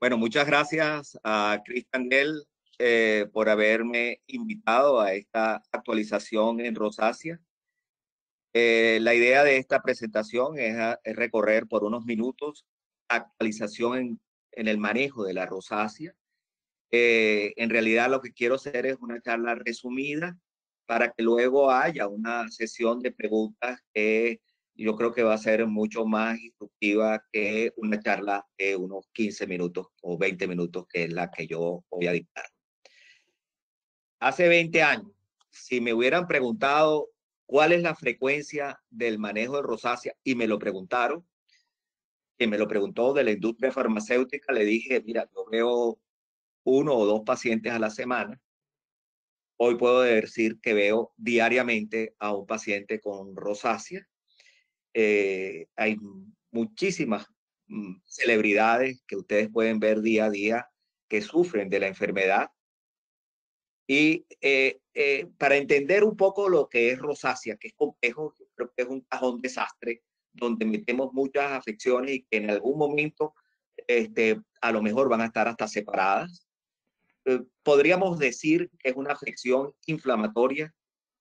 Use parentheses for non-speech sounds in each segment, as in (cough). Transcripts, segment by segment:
Bueno, muchas gracias a Cristian Gell eh, por haberme invitado a esta actualización en Rosacia. Eh, la idea de esta presentación es, recorrer por unos minutos actualización en, en el manejo de la rosácea. Eh, en realidad lo que quiero hacer es una charla resumida para que luego haya una sesión de preguntas que yo creo que va a ser mucho más instructiva que una charla de unos 15 minutos o 20 minutos, que es la que yo voy a dictar. Hace 20 años, si me hubieran preguntado cuál es la frecuencia del manejo de rosácea y me lo preguntaron, que me lo preguntó de la industria farmacéutica, le dije, mira, yo veo uno o dos pacientes a la semana. Hoy puedo decir que veo diariamente a un paciente con rosácea. Eh, hay muchísimas mm, celebridades que ustedes pueden ver día a día que sufren de la enfermedad. Y eh, eh, para entender un poco lo que es rosácea, que es complejo, creo que es un cajón desastre, donde metemos muchas afecciones y que en algún momento este, a lo mejor van a estar hasta separadas. Podríamos decir que es una afección inflamatoria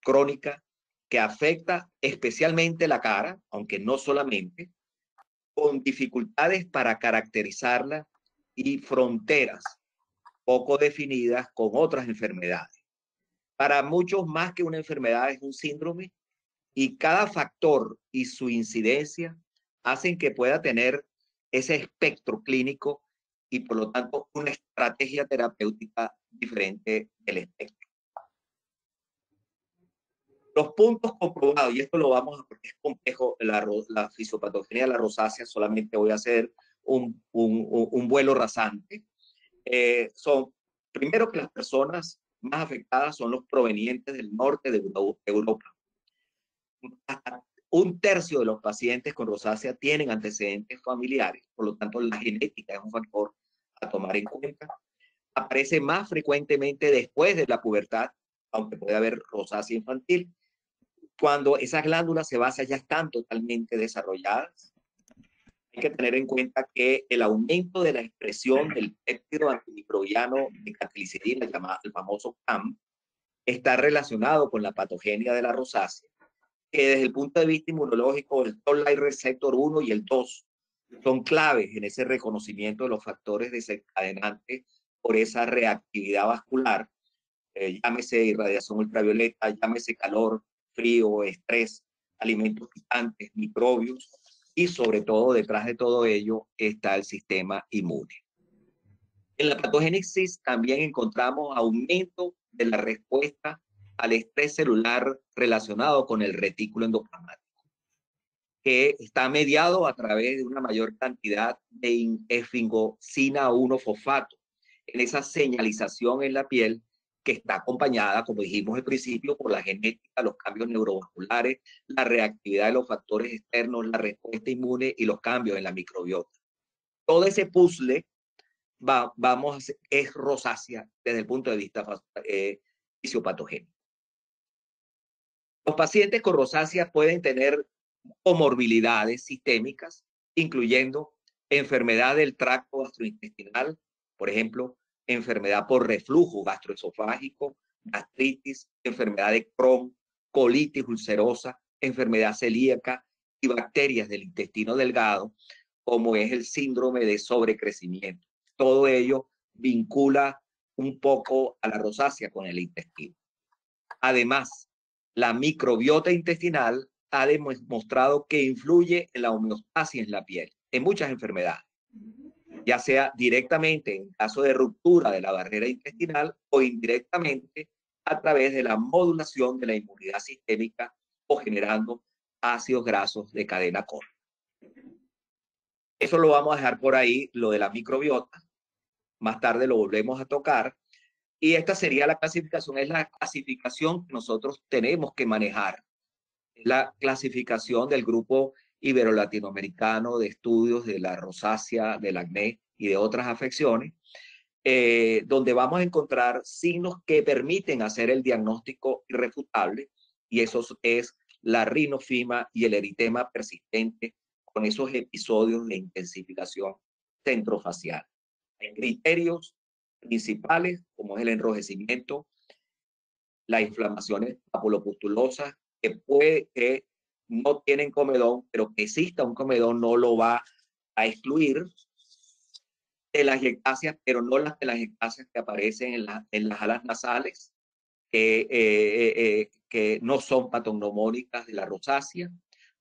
crónica que afecta especialmente la cara, aunque no solamente, con dificultades para caracterizarla y fronteras poco definidas con otras enfermedades. Para muchos más que una enfermedad es un síndrome y cada factor y su incidencia hacen que pueda tener ese espectro clínico y por lo tanto una estrategia terapéutica diferente del espectro. Los puntos comprobados, y esto lo vamos a, porque es complejo, la, la fisiopatogenia de la rosácea, solamente voy a hacer un, un, un vuelo rasante. Eh, son, primero que las personas más afectadas son los provenientes del norte de Europa un tercio de los pacientes con rosácea tienen antecedentes familiares, por lo tanto la genética es un factor a tomar en cuenta. Aparece más frecuentemente después de la pubertad, aunque puede haber rosácea infantil, cuando esas glándulas sebáceas ya están totalmente desarrolladas. Hay que tener en cuenta que el aumento de la expresión del péptido antimicrobiano de catilicidina, el famoso CAM, está relacionado con la patogenia de la rosácea que desde el punto de vista inmunológico, el Toll-like receptor 1 y el 2 son claves en ese reconocimiento de los factores desencadenantes por esa reactividad vascular, eh, llámese irradiación ultravioleta, llámese calor, frío, estrés, alimentos picantes, microbios y sobre todo detrás de todo ello está el sistema inmune. En la patogénesis también encontramos aumento de la respuesta al estrés celular relacionado con el retículo endoplasmático, que está mediado a través de una mayor cantidad de esfingocina 1-fosfato, en esa señalización en la piel que está acompañada, como dijimos al principio, por la genética, los cambios neurovasculares, la reactividad de los factores externos, la respuesta inmune y los cambios en la microbiota. Todo ese puzzle va, vamos, es rosácea desde el punto de vista eh, fisiopatogénico. Los pacientes con rosácea pueden tener comorbilidades sistémicas, incluyendo enfermedad del tracto gastrointestinal, por ejemplo, enfermedad por reflujo gastroesofágico, gastritis, enfermedad de Crohn, colitis ulcerosa, enfermedad celíaca y bacterias del intestino delgado, como es el síndrome de sobrecrecimiento. Todo ello vincula un poco a la rosácea con el intestino. Además, la microbiota intestinal ha demostrado que influye en la homeostasis en la piel, en muchas enfermedades, ya sea directamente en caso de ruptura de la barrera intestinal o indirectamente a través de la modulación de la inmunidad sistémica o generando ácidos grasos de cadena corta. Eso lo vamos a dejar por ahí, lo de la microbiota. Más tarde lo volvemos a tocar y esta sería la clasificación, es la clasificación que nosotros tenemos que manejar. La clasificación del grupo ibero-latinoamericano de estudios de la rosácea, del acné y de otras afecciones, eh, donde vamos a encontrar signos que permiten hacer el diagnóstico irrefutable, y eso es la rinofima y el eritema persistente con esos episodios de intensificación centrofacial. Hay criterios principales como es el enrojecimiento, las inflamaciones papulopustulosas que puede que no tienen comedón, pero que exista un comedón no lo va a excluir de las ectasias, pero no las de las que aparecen en, en las alas nasales, que, eh, eh, eh, que no son patognomónicas de la rosácea,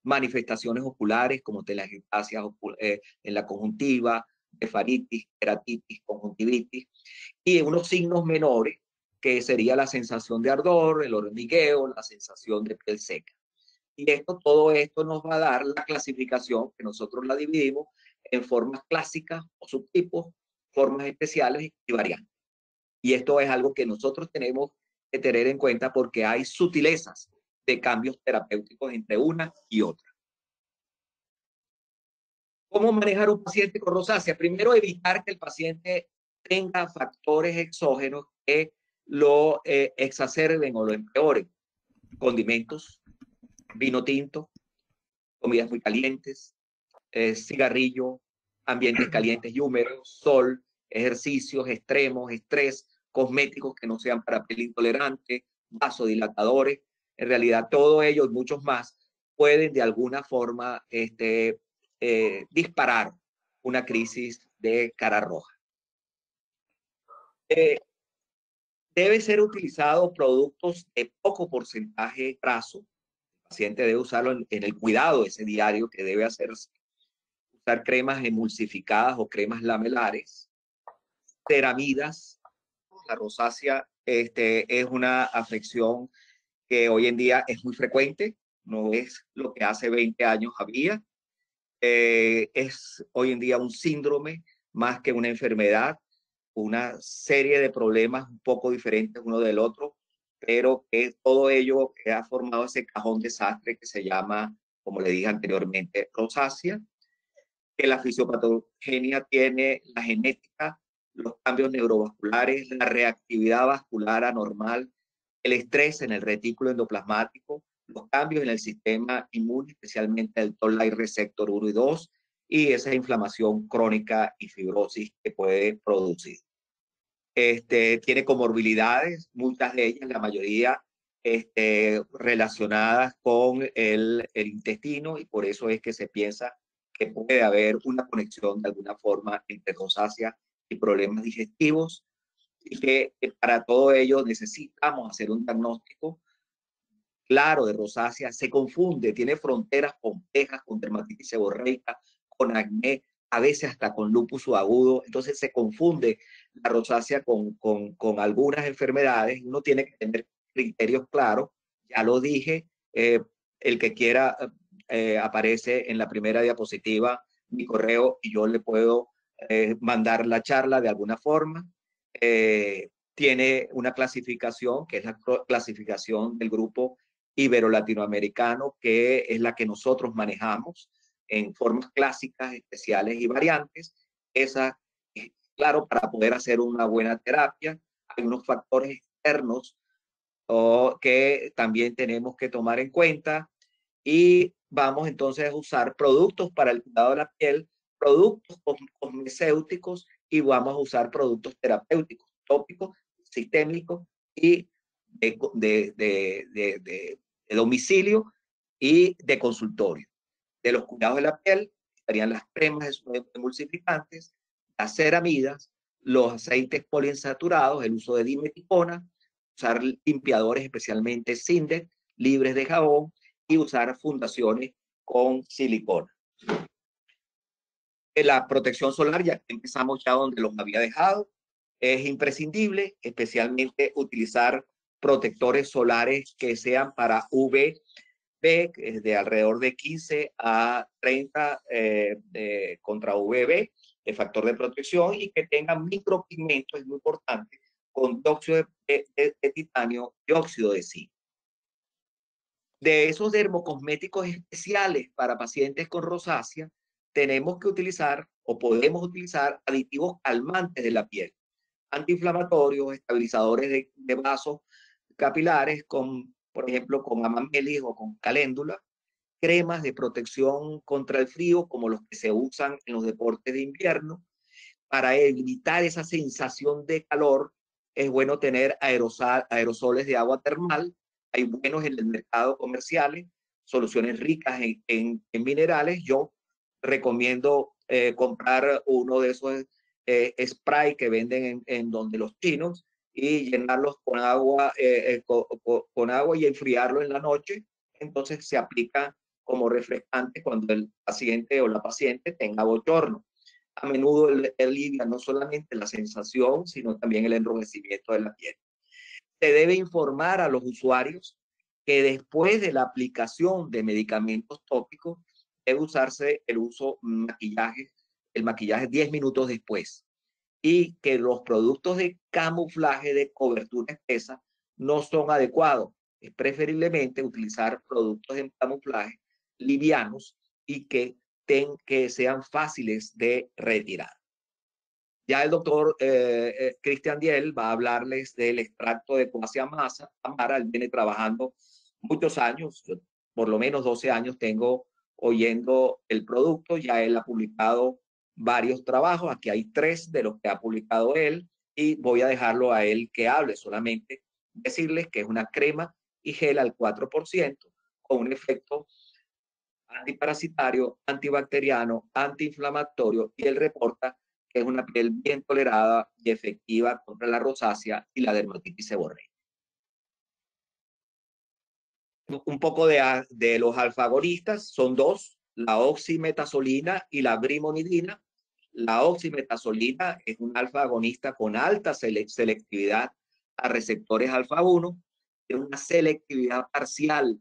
manifestaciones oculares como telangiectasias en la conjuntiva, nefaritis, keratitis, conjuntivitis, y unos signos menores que sería la sensación de ardor, el hormigueo, la sensación de piel seca. Y esto, todo esto nos va a dar la clasificación que nosotros la dividimos en formas clásicas o subtipos, formas especiales y variantes. Y esto es algo que nosotros tenemos que tener en cuenta porque hay sutilezas de cambios terapéuticos entre una y otra. ¿Cómo manejar un paciente con rosácea? Primero, evitar que el paciente tenga factores exógenos que lo eh, exacerben o lo empeoren. Condimentos, vino tinto, comidas muy calientes, eh, cigarrillo, ambientes (clears throat) calientes y húmedos, sol, ejercicios extremos, estrés, cosméticos que no sean para piel intolerante, vasodilatadores. En realidad, todo ello y muchos más pueden de alguna forma este, eh, disparar una crisis de cara roja. Eh, debe ser utilizado productos de poco porcentaje graso. Paciente debe usarlo en, en el cuidado ese diario que debe hacerse. Usar cremas emulsificadas o cremas lamelares, ceramidas. La rosácea este, es una afección que hoy en día es muy frecuente, no es lo que hace 20 años había. Eh, es hoy en día un síndrome más que una enfermedad, una serie de problemas un poco diferentes uno del otro, pero que todo ello ha formado ese cajón desastre que se llama, como le dije anteriormente, rosácea, que la fisiopatogenia tiene la genética, los cambios neurovasculares, la reactividad vascular anormal, el estrés en el retículo endoplasmático, los cambios en el sistema inmune, especialmente el toll-like receptor 1 y 2, y esa inflamación crónica y fibrosis que puede producir. Este, tiene comorbilidades, muchas de ellas, la mayoría este, relacionadas con el, el intestino, y por eso es que se piensa que puede haber una conexión de alguna forma entre rosácea y problemas digestivos, y que para todo ello necesitamos hacer un diagnóstico claro de rosácea, se confunde, tiene fronteras complejas con dermatitis seborreica, con acné, a veces hasta con lupus agudo, entonces se confunde la rosácea con, con, con algunas enfermedades, uno tiene que tener criterios claros, ya lo dije, eh, el que quiera eh, aparece en la primera diapositiva mi correo y yo le puedo eh, mandar la charla de alguna forma. tiene una clasificación que es la clasificación del grupo ibero-latinoamericano, que es la que nosotros manejamos en formas clásicas, especiales y variantes. Esa, claro, para poder hacer una buena terapia, hay unos factores externos que también tenemos que tomar en cuenta y vamos entonces a usar productos para el cuidado de la piel, productos cosmecéuticos y vamos a usar productos terapéuticos, tópicos, sistémicos y de, de, de domicilio y de consultorio. De los cuidados de la piel estarían las cremas emulsificantes, las ceramidas, los aceites poliinsaturados, el uso de dimeticona, usar limpiadores especialmente Sindex, libres de jabón y usar fundaciones con silicona. La protección solar, ya empezamos ya donde los había dejado, es imprescindible, especialmente utilizar protectores solares que sean para UV de alrededor de 15 a 30 eh, contra UVB, el factor de protección, y que tengan micropigmentos, es muy importante, con dióxido de, de, titanio, dióxido de zinc. De esos dermocosméticos especiales para pacientes con rosácea, tenemos que utilizar o podemos utilizar aditivos calmantes de la piel, antiinflamatorios, estabilizadores de, de vasos capilares con, por ejemplo, con amamelis o con caléndula, cremas de protección contra el frío, como los que se usan en los deportes de invierno, para evitar esa sensación de calor, es bueno tener aerosoles de agua termal. Hay buenos en el mercado comerciales, soluciones ricas en, minerales. Yo recomiendo eh, comprar uno de esos eh, spray que venden en, donde los chinos y llenarlos con agua, eh, con, agua y enfriarlo en la noche. Entonces se aplica como refrescante cuando el paciente o la paciente tenga bochorno a menudo alivia no solamente la sensación, sino también el enrojecimiento de la piel. Se debe informar a los usuarios que después de la aplicación de medicamentos tópicos debe usarse el uso maquillaje, el maquillaje 10 minutos después y que los productos de camuflaje de cobertura espesa no son adecuados. Es preferiblemente utilizar productos de camuflaje livianos y que que sean fáciles de retirar. Ya el doctor eh, eh, Cristian Diel va a hablarles del extracto de Cuasia Masa. Amara, él viene trabajando muchos años, por lo menos 12 años tengo oyendo el producto. Ya él ha publicado varios trabajos. Aquí hay tres de los que ha publicado él y voy a dejarlo a él que hable solamente. Decirles que es una crema y gel al 4% con un efecto antiparasitario, antibacteriano, antiinflamatorio y él reporta que es una piel bien tolerada y efectiva contra la rosácea y la dermatitis seborreica. Un poco de, de los alfagonistas, son dos, la oximetazolina y la brimonidina. La oximetazolina es un alfa agonista con alta selectividad a receptores alfa 1, tiene una selectividad parcial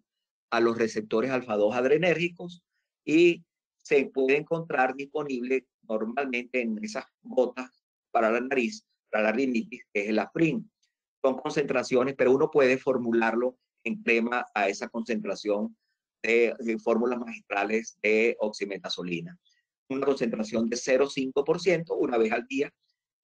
a los receptores alfa-2 adrenérgicos y se puede encontrar disponible normalmente en esas gotas para la nariz, para la rinitis, que es el afrin. Son concentraciones, pero uno puede formularlo en crema a esa concentración de, fórmulas magistrales de oximetazolina. Una concentración de 0,5% una vez al día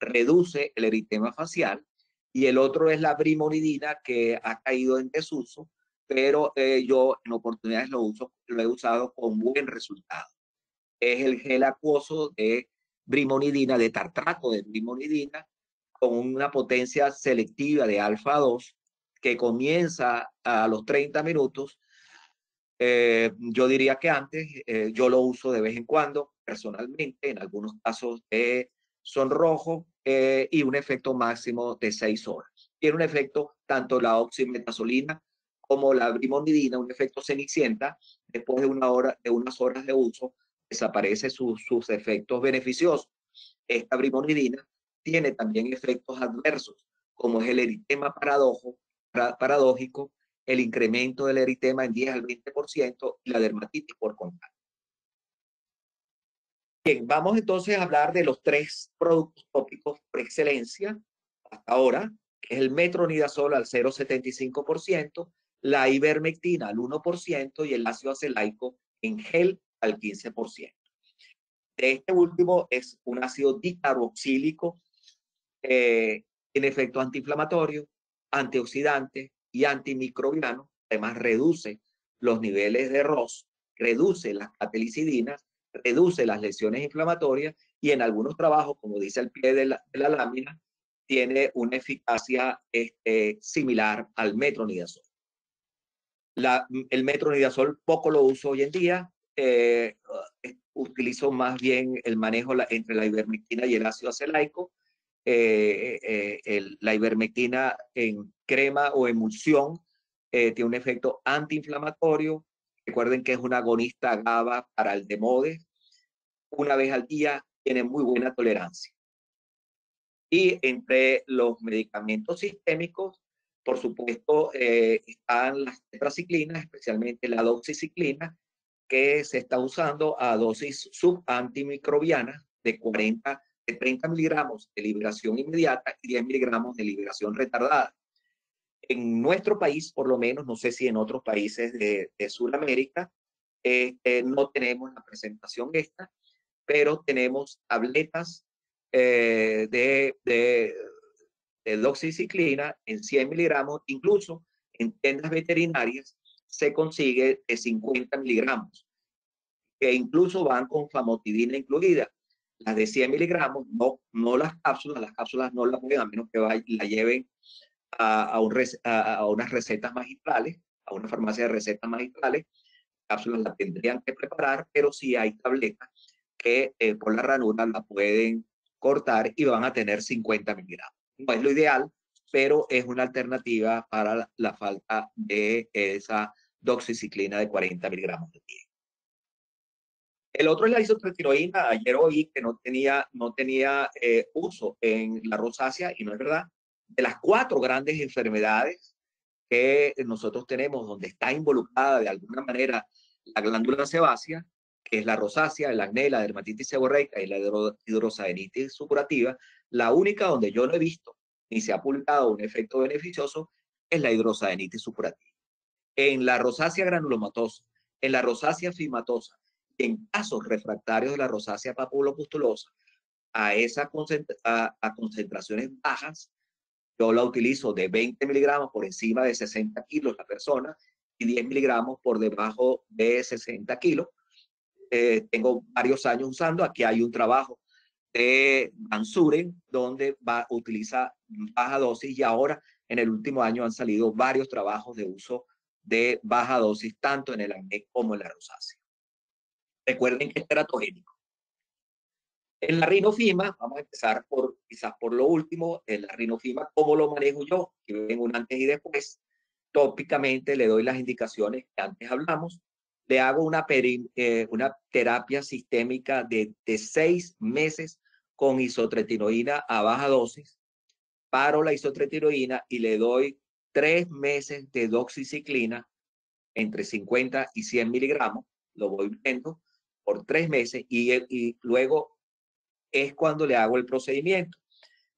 reduce el eritema facial y el otro es la brimonidina que ha caído en desuso pero eh, yo en oportunidades lo uso, lo he usado con buen resultado. Es el gel acuoso de brimonidina, de tartrato de brimonidina, con una potencia selectiva de alfa 2 que comienza a los 30 minutos. Eh, yo diría que antes, eh, yo lo uso de vez en cuando, personalmente, en algunos casos de sonrojo y un efecto máximo de 6 horas. Tiene un efecto tanto la oximetazolina como la brimonidina, un efecto cenicienta, después de, una hora, de unas horas de uso, desaparece sus efectos beneficiosos. Esta brimonidina tiene también efectos adversos, como es el eritema paradójico, el incremento del eritema en 10 al 20% y la dermatitis por contacto. Bien, vamos entonces a hablar de los tres productos tópicos por excelencia hasta ahora, que es el metronidazol al 0,75%, la ivermectina al 1% y el ácido acelaico en gel al 15%. De este último es un ácido dicarboxílico, eh, en efecto antiinflamatorio, antioxidante y antimicrobiano. Además, reduce los niveles de ROS, reduce las catelicidinas, reduce las lesiones inflamatorias y en algunos trabajos, como dice el pie de la, lámina, tiene una eficacia este, similar al metronidazol. La, el metronidazol poco lo uso hoy en día. Eh, utilizo más bien el manejo entre la ivermectina y el ácido acelaico. Eh, eh, la ivermectina en crema o emulsión tiene un efecto antiinflamatorio. Recuerden que es un agonista GABA para el demode. Una vez al día tiene muy buena tolerancia. Y entre los medicamentos sistémicos por supuesto, eh, están las tetraciclinas, especialmente la doxiciclina, que se está usando a dosis subantimicrobiana de 40, de 30 miligramos de liberación inmediata y 10 miligramos de liberación retardada. En nuestro país, por lo menos, no sé si en otros países de, de Sudamérica, eh, eh, no tenemos la presentación esta, pero tenemos tabletas de, de de doxiciclina en 100 miligramos, incluso en tiendas veterinarias se consigue de 50 miligramos, que incluso van con famotidina incluida. Las de 100 miligramos, no, no las cápsulas, las cápsulas no las pueden a menos que la lleven a, a, un, a, a, unas recetas magistrales, a una farmacia de recetas magistrales, cápsulas las tendrían que preparar, pero sí hay tabletas que eh, por la ranura la pueden cortar y van a tener 50 miligramos. No es lo ideal, pero es una alternativa para la, falta de esa doxiciclina de 40 miligramos de día. El otro es la isotretinoína. Ayer oí que no tenía, no tenía eh, uso en la rosácea y no es verdad. De las cuatro grandes enfermedades que nosotros tenemos, donde está involucrada de alguna manera la glándula sebácea, que es la rosácea, el acné, la dermatitis seborreica y la hidrosadenitis supurativa, la única donde yo no he visto ni se ha publicado un efecto beneficioso es la hidrosadenitis supurativa. En la rosácea granulomatosa, en la rosácea fimatosa, en casos refractarios de la rosácea papulopustulosa, a, esa a, a concentraciones bajas, yo la utilizo de 20 miligramos por encima de 60 kilos la persona y 10 miligramos por debajo de 60 kilos. Eh, tengo varios años usando. Aquí hay un trabajo de Mansuren donde va, utiliza baja dosis y ahora en el último año han salido varios trabajos de uso de baja dosis tanto en el acné como en la rosácea. Recuerden que es teratogénico. En la rinofima, vamos a empezar por quizás por lo último, en la rinofima, ¿cómo lo manejo yo? Que ven un antes y después. Tópicamente le doy las indicaciones que antes hablamos. Le hago una, eh, una terapia sistémica de, de seis meses con isotretinoína a baja dosis. Paro la isotretinoína y le doy tres meses de doxiciclina entre 50 y 100 miligramos. Lo voy viendo por tres meses y, luego es cuando le hago el procedimiento.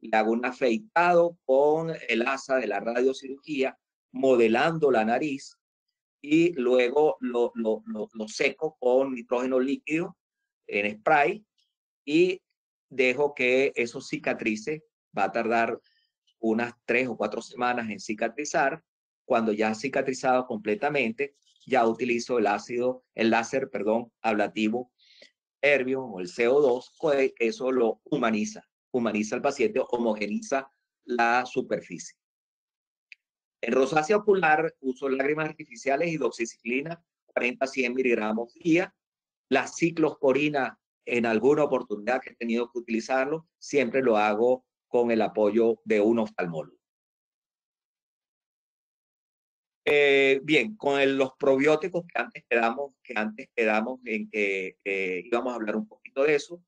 Le hago un afeitado con el asa de la radiocirugía, modelando la nariz y luego lo, lo, lo, seco con nitrógeno líquido en spray y dejo que eso cicatrice. Va a tardar unas tres o cuatro semanas en cicatrizar. Cuando ya ha cicatrizado completamente, ya utilizo el ácido, el láser, perdón, ablativo Herbio o el CO2, pues eso lo humaniza, humaniza al paciente, homogeniza la superficie. En rosácea ocular uso lágrimas artificiales y doxiciclina, 40-100 miligramos día. La ciclosporina, en alguna oportunidad que he tenido que utilizarlo, siempre lo hago con el apoyo de un oftalmólogo. Eh, bien, con los probióticos que antes quedamos, que antes quedamos en que íbamos a hablar un poquito de eso.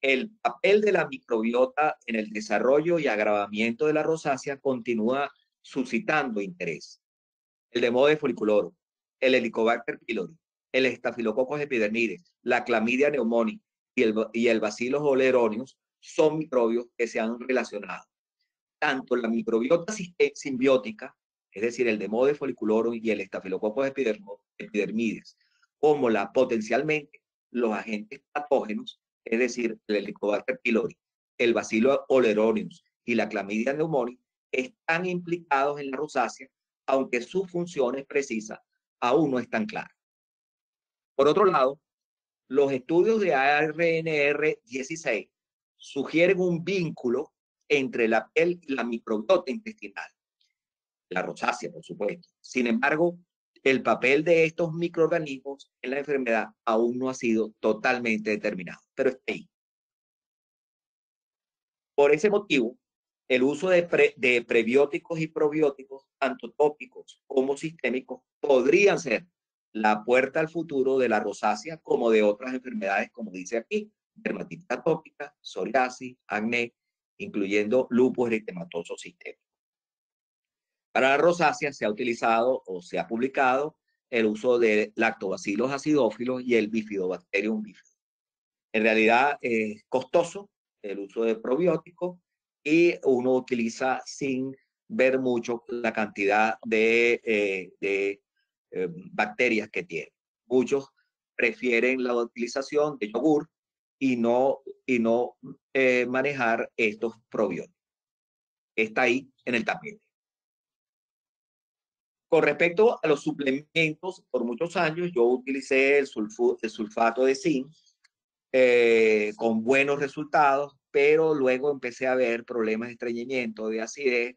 El papel de la microbiota en el desarrollo y agravamiento de la rosácea continúa suscitando interés. El de foliculoro, el Helicobacter pylori, el Staphylococcus epidermides, la Clamidia pneumoniae y el, y el Bacillus oleronius son microbios que se han relacionado. Tanto la microbiota simbiótica es decir, el de foliculorum y el estafilococcus epidermides, como la potencialmente los agentes patógenos, es decir, el Helicobacter pylori, el Bacillus oleronius y la Clamidia pneumoniae, están implicados en la rosácea, aunque sus funciones precisas aún no están claras. Por otro lado, los estudios de ARNR16 sugieren un vínculo entre la piel y la microbiota intestinal la rosácea, por supuesto. Sin embargo, el papel de estos microorganismos en la enfermedad aún no ha sido totalmente determinado, pero está ahí. Por ese motivo, el uso de, prebióticos y probióticos, tanto tópicos como sistémicos, podrían ser la puerta al futuro de la rosácea como de otras enfermedades, como dice aquí, dermatitis atópica, psoriasis, acné, incluyendo lupus eritematoso sistémico. Para la rosácea se ha utilizado o se ha publicado el uso de lactobacilos acidófilos y el bifidobacterium bifidum. En realidad es costoso el uso de probióticos y uno utiliza sin ver mucho la cantidad de, eh, eh, bacterias que tiene. Muchos prefieren la utilización de yogur y no, y no eh, manejar estos probióticos. Está ahí en el tapete. Con respecto a los suplementos, por muchos años yo utilicé el, sulfato de zinc, eh, con buenos resultados, pero luego empecé a ver problemas de estreñimiento, de acidez,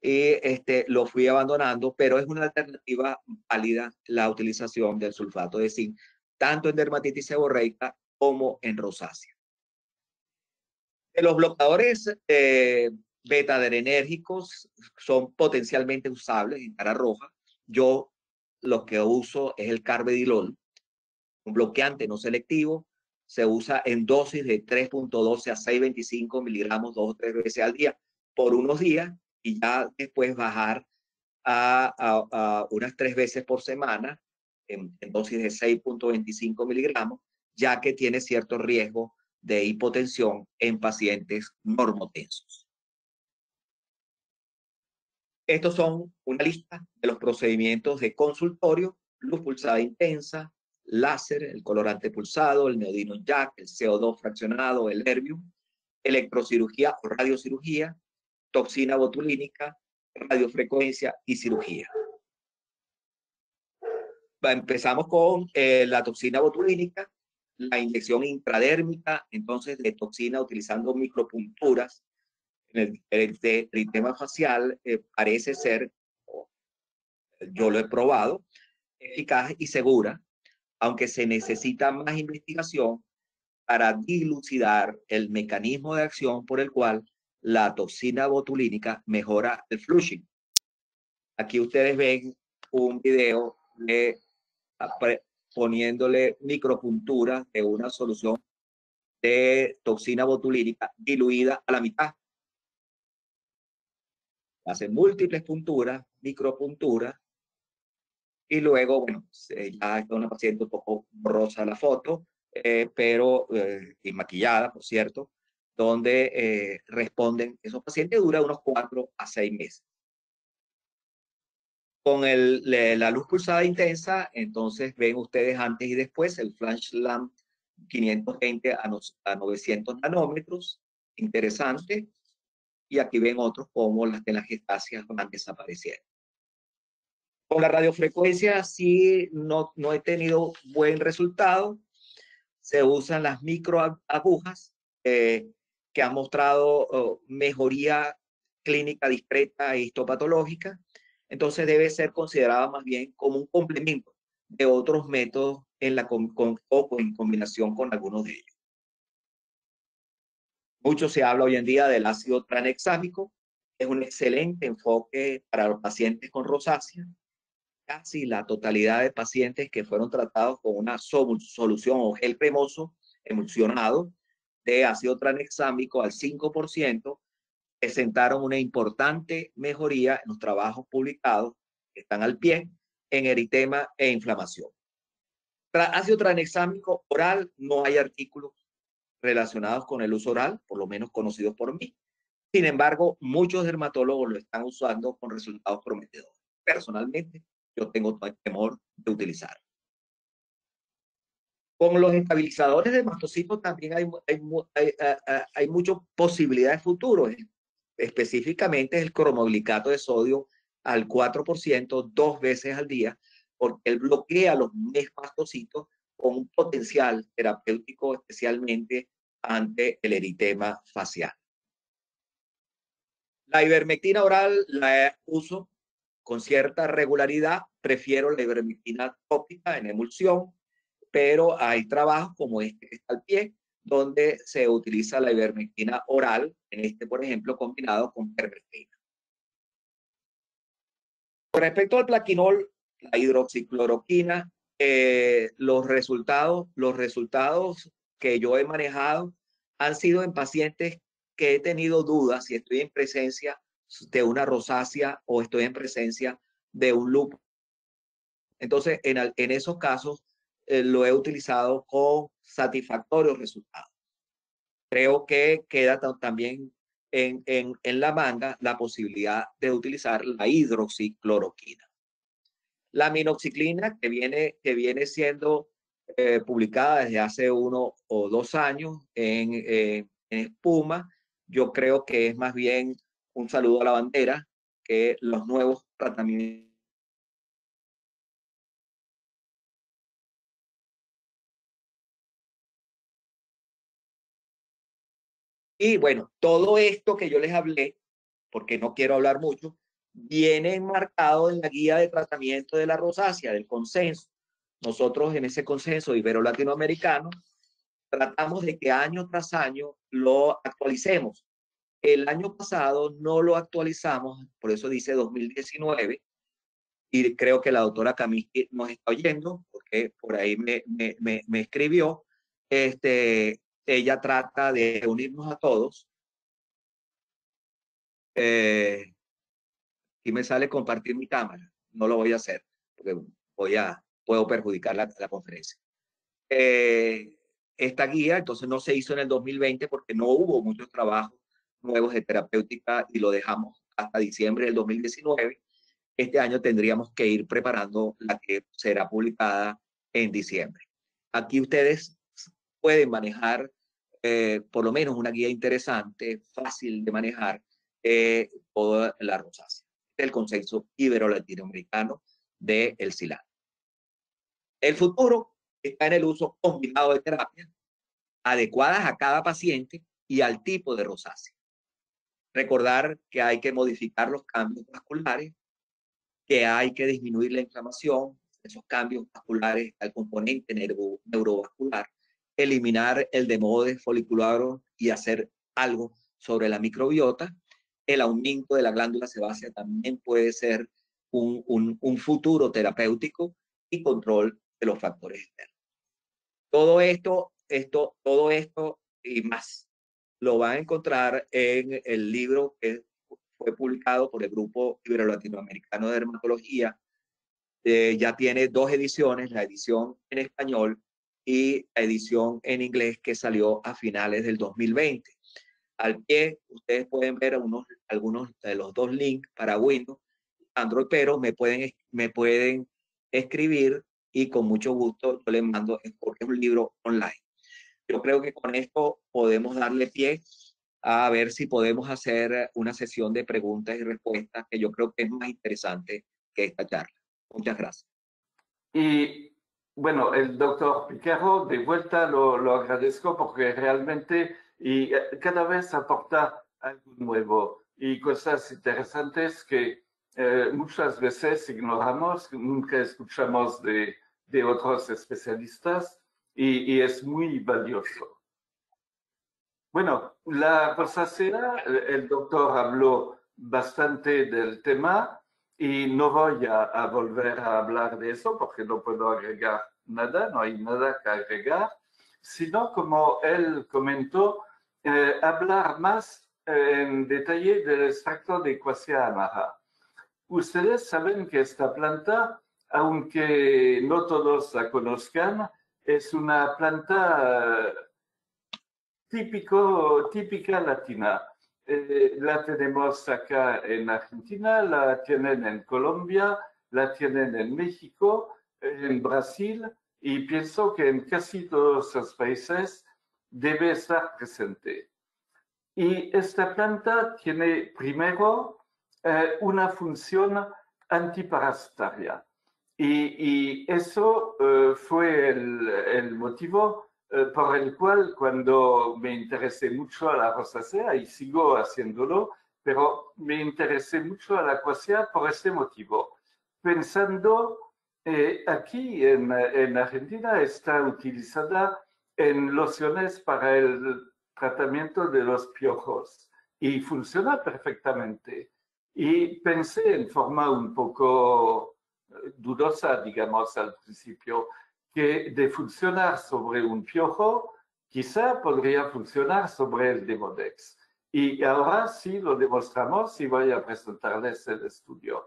y este, lo fui abandonando, pero es una alternativa válida la utilización del sulfato de zinc, tanto en dermatitis seborreica como en rosácea. De los bloqueadores eh, beta-adrenérgicos son potencialmente usables en cara roja. Yo lo que uso es el carbedilol, un bloqueante no selectivo. Se usa en dosis de 3.12 a 6.25 miligramos dos o tres veces al día por unos días y ya después bajar a, unas tres veces por semana en, en dosis de 6.25 miligramos, ya que tiene cierto riesgo de hipotensión en pacientes normotensos. Estos son una lista de los procedimientos de consultorio, luz pulsada intensa, láser, el colorante pulsado, el neodino jack, el CO2 fraccionado, el herbium, electrocirugía o radiocirugía, toxina botulínica, radiofrecuencia y cirugía. Empezamos con eh, la toxina botulínica, la inyección intradérmica, entonces de toxina utilizando micropunturas el, el, facial eh, parece ser, yo lo he probado, eficaz y segura, aunque se necesita más investigación para dilucidar el mecanismo de acción por el cual la toxina botulínica mejora el flushing. Aquí ustedes ven un video de poniéndole micropuntura de una solución de toxina botulínica diluida a la mitad. Hacen múltiples punturas, micropunturas, y luego, bueno, ya está una paciente un poco borrosa la foto, eh, pero, eh, y maquillada, por cierto, donde eh, responden, esos pacientes dura unos cuatro a seis meses con el, la luz pulsada intensa, entonces ven ustedes antes y después el flash lamp 520 a, 900 nanómetros, interesante. Y aquí ven otros como las de las gestáceas van desapareciendo. Con la radiofrecuencia sí no, no he tenido buen resultado. Se usan las microagujas eh, que han mostrado mejoría clínica discreta e histopatológica entonces debe ser considerada más bien como un complemento de otros métodos en la o en combinación con algunos de ellos. Mucho se habla hoy en día del ácido tranexámico, es un excelente enfoque para los pacientes con rosácea. Casi la totalidad de pacientes que fueron tratados con una solución o gel cremoso emulsionado de ácido tranexámico al 5% presentaron una importante mejoría en los trabajos publicados que están al pie en eritema e inflamación. Ácido tranexámico oral, no hay artículos relacionados con el uso oral, por lo menos conocidos por mí. Sin embargo, muchos dermatólogos lo están usando con resultados prometedores. Personalmente, yo tengo temor de utilizar. Con los estabilizadores de mastocitos también hay, hay, hay, hay muchas posibilidades futuras específicamente el cromoglicato de sodio al 4% dos veces al día, porque él bloquea los mastocitos con un potencial terapéutico especialmente ante el eritema facial. La ivermectina oral la uso con cierta regularidad, prefiero la ivermectina tópica en emulsión, pero hay trabajos como este que está al pie, donde se utiliza la ivermectina oral, en este, por ejemplo, combinado con permectina. Con respecto al plaquinol, la hidroxicloroquina, eh, los resultados, los resultados que yo he manejado han sido en pacientes que he tenido dudas si estoy en presencia de una rosácea o estoy en presencia de un lupus. Entonces, en, en esos casos, eh, lo he utilizado con satisfactorios resultados. Creo que queda también en, en, en la manga la posibilidad de utilizar la hidroxicloroquina. La minoxiclina, que viene, que viene siendo eh, publicada desde hace uno o dos años eh, en espuma, yo creo que es más bien un saludo a la bandera que los nuevos tratamientos Y bueno, todo esto que yo les hablé, porque no quiero hablar mucho, viene enmarcado en la guía de tratamiento de la rosácea, del consenso. Nosotros en ese consenso ibero-latinoamericano tratamos de que año tras año lo actualicemos. El año pasado no lo actualizamos, por eso dice 2019, y creo que la doctora Camille nos está oyendo, porque por ahí me, me, me, escribió. Este, ella trata de unirnos a todos. Eh, y me sale compartir mi cámara. No lo voy a hacer, porque voy a, puedo perjudicar la, la conferencia. Eh, esta guía, entonces no se hizo en el 2020 porque no hubo muchos trabajos nuevos de terapéutica y lo dejamos hasta diciembre del 2019. Este año tendríamos que ir preparando la que será publicada en diciembre. Aquí ustedes pueden manejar eh, por lo menos una guía interesante, fácil de manejar, eh, toda la rosácea, el consenso ibero-latinoamericano del el SILAN. El futuro está en el uso combinado de terapias adecuadas a cada paciente y al tipo de rosácea. Recordar que hay que modificar los cambios vasculares, que hay que disminuir la inflamación, esos cambios vasculares al componente neurovascular, eliminar el demodes folicularo y hacer algo sobre la microbiota. El aumento de la glándula sebácea también puede ser un, un, futuro terapéutico y control de los factores externos. Todo esto, esto, todo esto y más lo van a encontrar en el libro que fue publicado por el Grupo Ibero-Latinoamericano de Dermatología. Eh, ya tiene dos ediciones, la edición en español y la edición en inglés que salió a finales del 2020. Al pie, ustedes pueden ver unos, algunos de los dos links para Windows, Android, pero me pueden, me pueden escribir y con mucho gusto yo les mando, porque es un libro online. Yo creo que con esto podemos darle pie a ver si podemos hacer una sesión de preguntas y respuestas que yo creo que es más interesante que esta charla. Muchas gracias. Y bueno, el doctor Piquero, de vuelta lo, lo agradezco porque realmente y eh, cada vez aporta algo nuevo y cosas interesantes que eh, muchas veces ignoramos, nunca escuchamos de, de otros especialistas y, es muy valioso. Bueno, la rosácea, el doctor habló bastante del tema y no voy a, volver a hablar de eso porque no puedo agregar nada, no hay nada que agregar, sino como él comentó, eh, hablar más en detalle del extracto de Quassia amara. Ustedes saben que esta planta, aunque no todos la conozcan, es una planta típico, típica latina. Eh, la tenemos acá en Argentina, la tienen en Colombia, la tienen en México, en Brasil y pienso que en casi todos los países debe estar presente. Y esta planta tiene primero eh, una función antiparasitaria. Y, eso eh, fue el, motivo eh, por el cual cuando me interesé mucho a la rosácea y sigo haciéndolo, pero me interesé mucho a la cuasea por este motivo. Pensando, eh, aquí en, en, Argentina está utilizada en lociones para el tratamiento de los piojos y funciona perfectamente. Y pensé en forma un poco dudosa, digamos, al principio, que de funcionar sobre un piojo, quizá podría funcionar sobre el Demodex. Y ahora sí lo demostramos y voy a presentarles el estudio.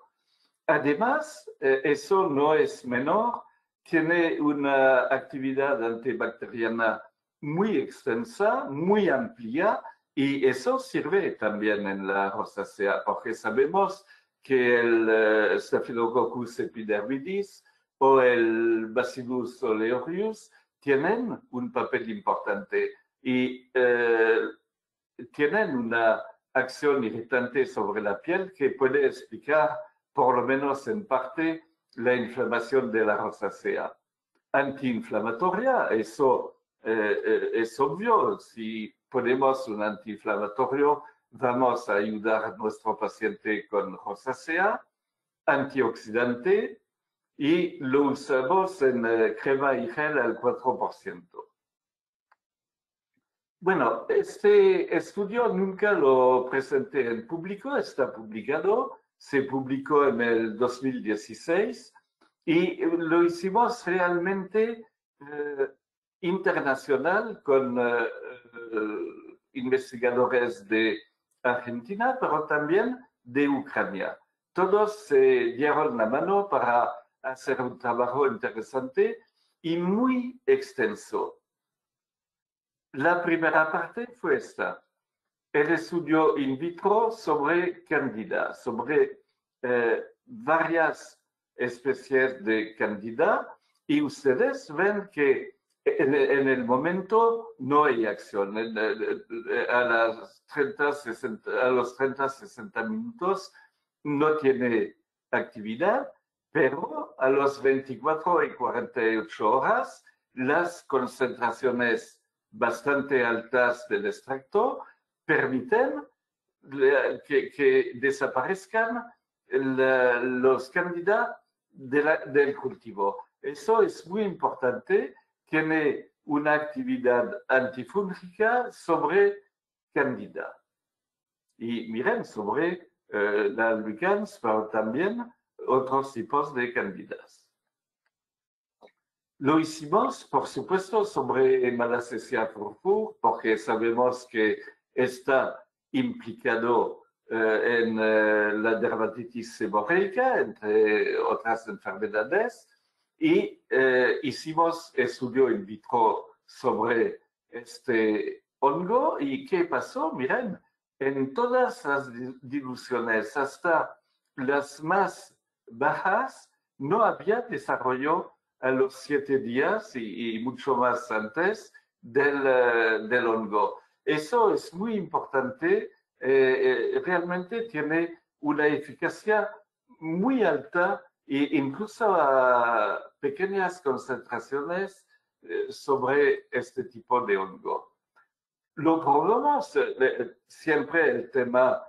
Además, eh, eso no es menor, tiene una actividad antibacteriana muy extensa, muy amplia, y eso sirve también en la rosácea, porque sabemos que el uh, Staphylococcus epidermidis o el Bacillus oleorius tienen un papel importante y uh, tienen una acción irritante sobre la piel que puede explicar, por lo menos en parte, la inflamación de la rosácea. Antiinflamatoria, eso eh, es obvio, si ponemos un antiinflamatorio, vamos a ayudar a nuestro paciente con rosácea, antioxidante, y lo usamos en eh, crema y gel al 4%. Bueno, este estudio nunca lo presenté en público, está publicado, se publicó en el 2016 y lo hicimos realmente eh, internacional con eh, investigadores de Argentina, pero también de Ucrania. Todos se dieron la mano para hacer un trabajo interesante y muy extenso. La primera parte fue esta. El estudio in vitro sobre candida, sobre eh, varias especies de candida y ustedes ven que en, el momento no hay acción. a, las 30, 60, a los 30, 60 minutos no tiene actividad pero a los 24 y 48 horas las concentraciones bastante altas del extracto permiten que, desaparezcan los candidatos del cultivo. Eso es muy importante, tiene una actividad antifúngica sobre candida. Y miren, sobre eh, la albicans, pero también otros tipos de candidas. Lo hicimos, por supuesto, sobre malacesia furfur, porque sabemos que está implicado eh, en eh, la dermatitis seborreica, entre otras enfermedades, y eh, hicimos estudio in vitro sobre este hongo. ¿Y qué pasó? Miren, en todas las diluciones, hasta las más bajas, no había desarrollo a los siete días y, mucho más antes del, del, hongo. Eso es muy importante, eh, eh, realmente tiene una eficacia muy alta e incluso a pequeñas concentraciones sobre este tipo de hongo. Lo probamos siempre el tema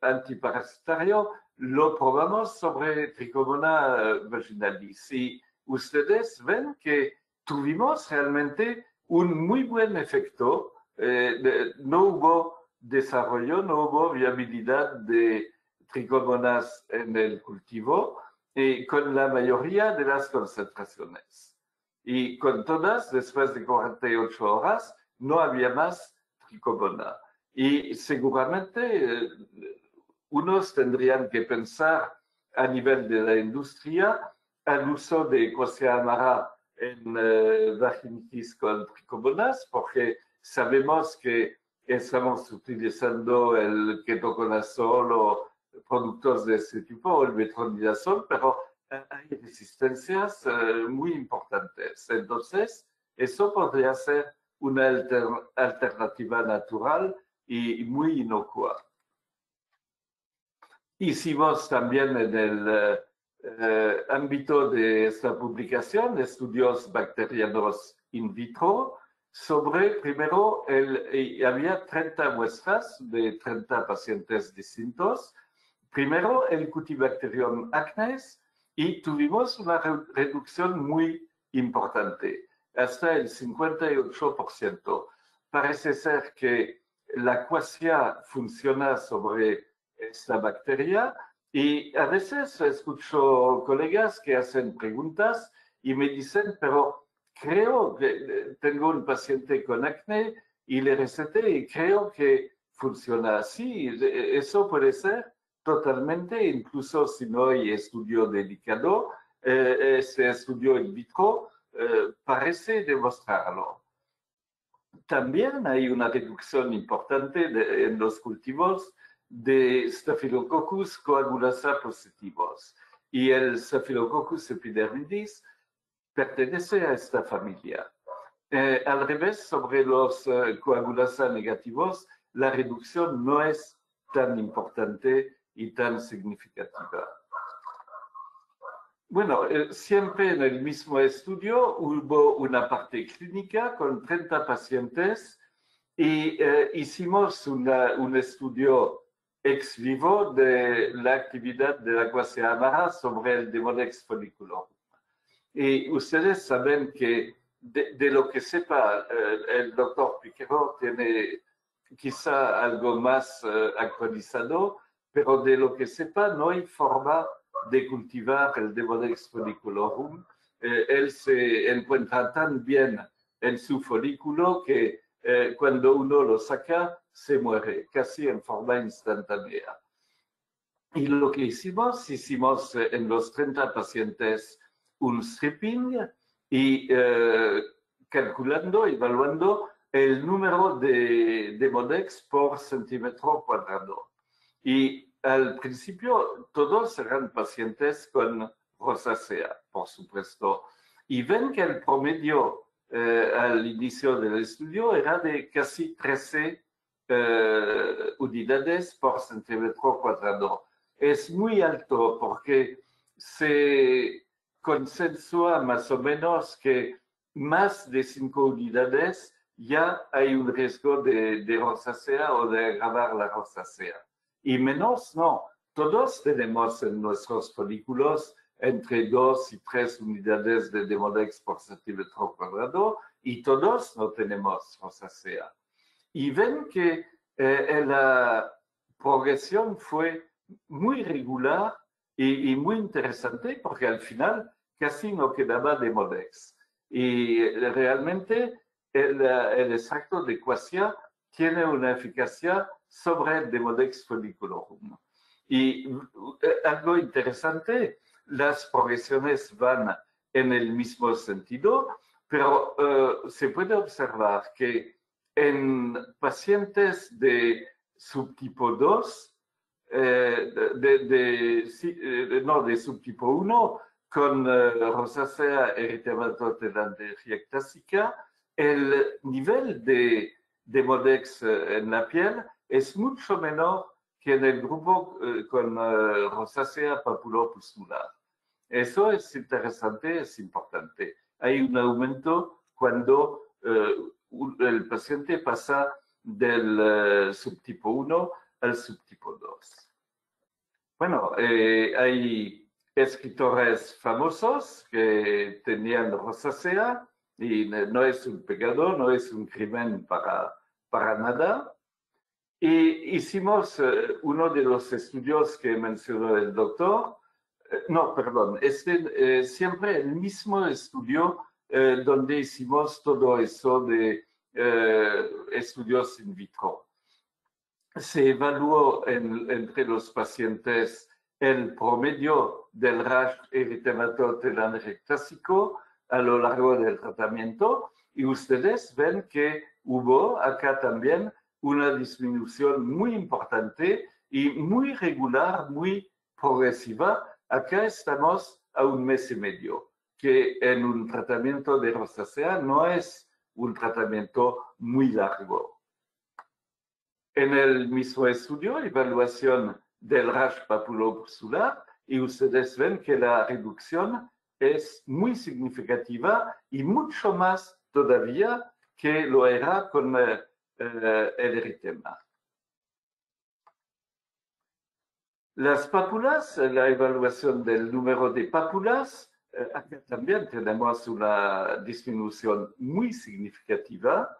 antiparasitario lo probamos sobre Trichomona eh, vaginalis y ustedes ven que tuvimos realmente un muy buen efecto. Eh, no hubo desarrollo, no hubo viabilidad de tricomonas en el cultivo y con la mayoría de las concentraciones. Y con todas, después de 48 horas, no había más tricomona. Y seguramente eh, unos tendrían que pensar a nivel de la industria al uso de Cosia en eh, vaginitis con tricomonas, porque sabemos que estamos utilizando el ketoconazol o productos de ese tipo, o el metronidazol, pero hay resistencias eh, muy importantes. Entonces, eso podría ser una alternativa natural y muy inocua. Hicimos también en el eh, eh, ámbito de esta publicación estudios bacterianos in vitro sobre, primero, el, había 30 muestras de 30 pacientes distintos. Primero, el Cutibacterium acnes y tuvimos una reducción muy importante, hasta el 58%. Parece ser que la cuasia funciona sobre esta bacteria. Y a veces escucho colegas que hacen preguntas y me dicen, pero creo que tengo un paciente con acné y le receté y creo que funciona así. Eso puede ser totalmente, incluso si no hay estudio dedicado, eh, ese estudio in vitro eh, parece demostrarlo. También hay una reducción importante en los cultivos de Staphylococcus coagulasa positivos. Y el Staphylococcus epidermidis pertenece a esta familia. Eh, al revés, sobre los eh, coagulasa negativos, la reducción no es tan importante y tan significativa. Bueno, eh, siempre en el mismo estudio hubo una parte clínica con 30 pacientes y hicimos un estudio ex vivo de la actividad de la cuaseamara sobre el Demodex folliculorum. Y ustedes saben que de, lo que sepa eh, el doctor Piquero tiene quizá algo más eh, actualizado, pero de lo que sepa no hay forma de cultivar el Demodex folliculorum. él se encuentra tan bien en su folículo que eh, cuando uno lo saca, se muere casi en forma instantánea. Y lo que hicimos, hicimos eh, en los 30 pacientes un stripping y eh, calculando, evaluando el número de, de Modex por centímetro cuadrado. Y al principio todos eran pacientes con rosácea, por supuesto. Y ven que el promedio eh, al inicio del estudio era de casi 13 eh, unidades por centímetro cuadrado. Es muy alto porque se consensúa más o menos que más de 5 unidades ya hay un riesgo de, de rosácea o de agravar la rosácea. Y menos no, todos tenemos en nuestros folículos entre 2 y 3 unidades de Demodex por centímetro cuadrado y todos no tenemos rosácea. Y ven que eh, la progresión fue muy regular y, muy interesante porque al final casi no quedaba Demodex. Y realmente el, el extracto de Quasia tiene una eficacia sobre el Demodex folliculorum. Y eh, algo interesante las progresiones van en el mismo sentido, pero eh, se puede observar que en pacientes de subtipo 2, eh, de, eh, no, de subtipo 1, con rosácea eritematotelangiectásica, el nivel de, de Modex en la piel es mucho menor que en el grupo con rosácea papulopustular. Eso es interesante, es importante. Hay un aumento cuando eh, el paciente pasa del eh, subtipo 1 al subtipo 2. Bueno, eh, hay escritores famosos que tenían rosácea y no es un pecado, no es un crimen para, para nada. Y hicimos uno de los estudios que mencionó el doctor, eh, no, perdón, este, eh, siempre el mismo estudio eh, donde hicimos todo eso de estudios in vitro. Se evaluó entre los pacientes el promedio del rash eritematotelangiectásico a lo largo del tratamiento y ustedes ven que hubo acá también una disminución muy importante y muy regular, muy progresiva Acá estamos a un mes y medio, que en un tratamiento de rosácea no es un tratamiento muy largo. En el mismo estudio, evaluación del rash papulopustular, y ustedes ven que la reducción es muy significativa y mucho más todavía que lo era con eh, el eritema. Las pápulas, la evaluación del número de pápulas, eh, también tenemos una disminución muy significativa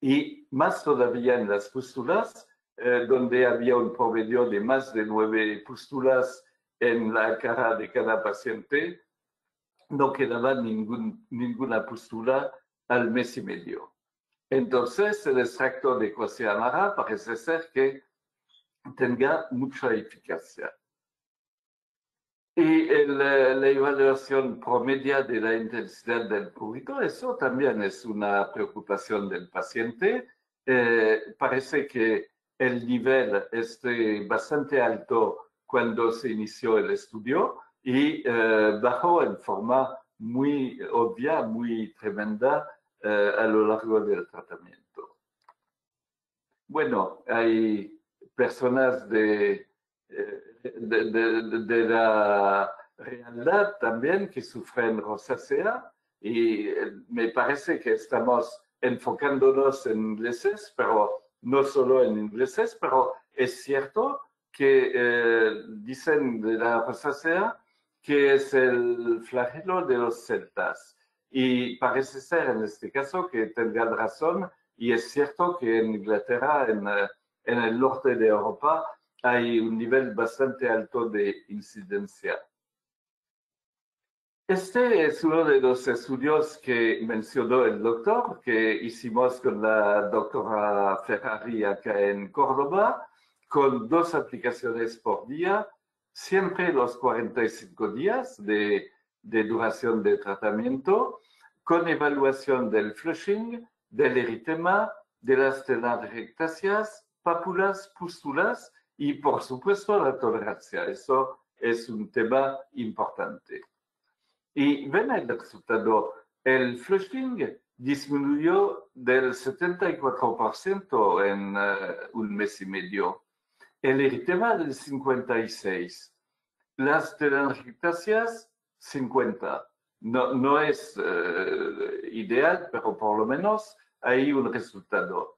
y más todavía en las pústulas, eh, donde había un promedio de más de nueve pústulas en la cara de cada paciente, no quedaba ninguna pústula al mes y medio. Entonces, el extracto de Coseamara parece ser que tenga mucha eficacia. Y la evaluación promedia de la intensidad del prurito, eso también es una preocupación del paciente. Eh, parece que el nivel esté bastante alto cuando se inició el estudio y eh, bajó en forma muy obvia, muy tremenda eh, a lo largo del tratamiento. Bueno, hay personas de, eh, de, la realidad también que sufren rosácea y eh, me parece que estamos enfocándonos en ingleses, pero no solo en ingleses, pero es cierto que eh, dicen de la rosácea que es el flagelo de los celtas. Y parece ser en este caso que tendrán razón, y es cierto que en Inglaterra, en, eh, en el norte de Europa, hay un nivel bastante alto de incidencia. Este es uno de los estudios que mencionó el doctor, que hicimos con la doctora Ferrari acá en Córdoba, con dos aplicaciones por día, siempre los 45 días de, duración de tratamiento, con evaluación del flushing, del eritema, de las telangiectasias, pápulas, pústulas y, por supuesto, la tolerancia. Eso es un tema importante. Y ven el resultado. El flushing disminuyó del 74% en uh, un mes y medio. El eritema del 56. Las telangiectasias, 50. No, no es uh, ideal, pero por lo menos hay un resultado.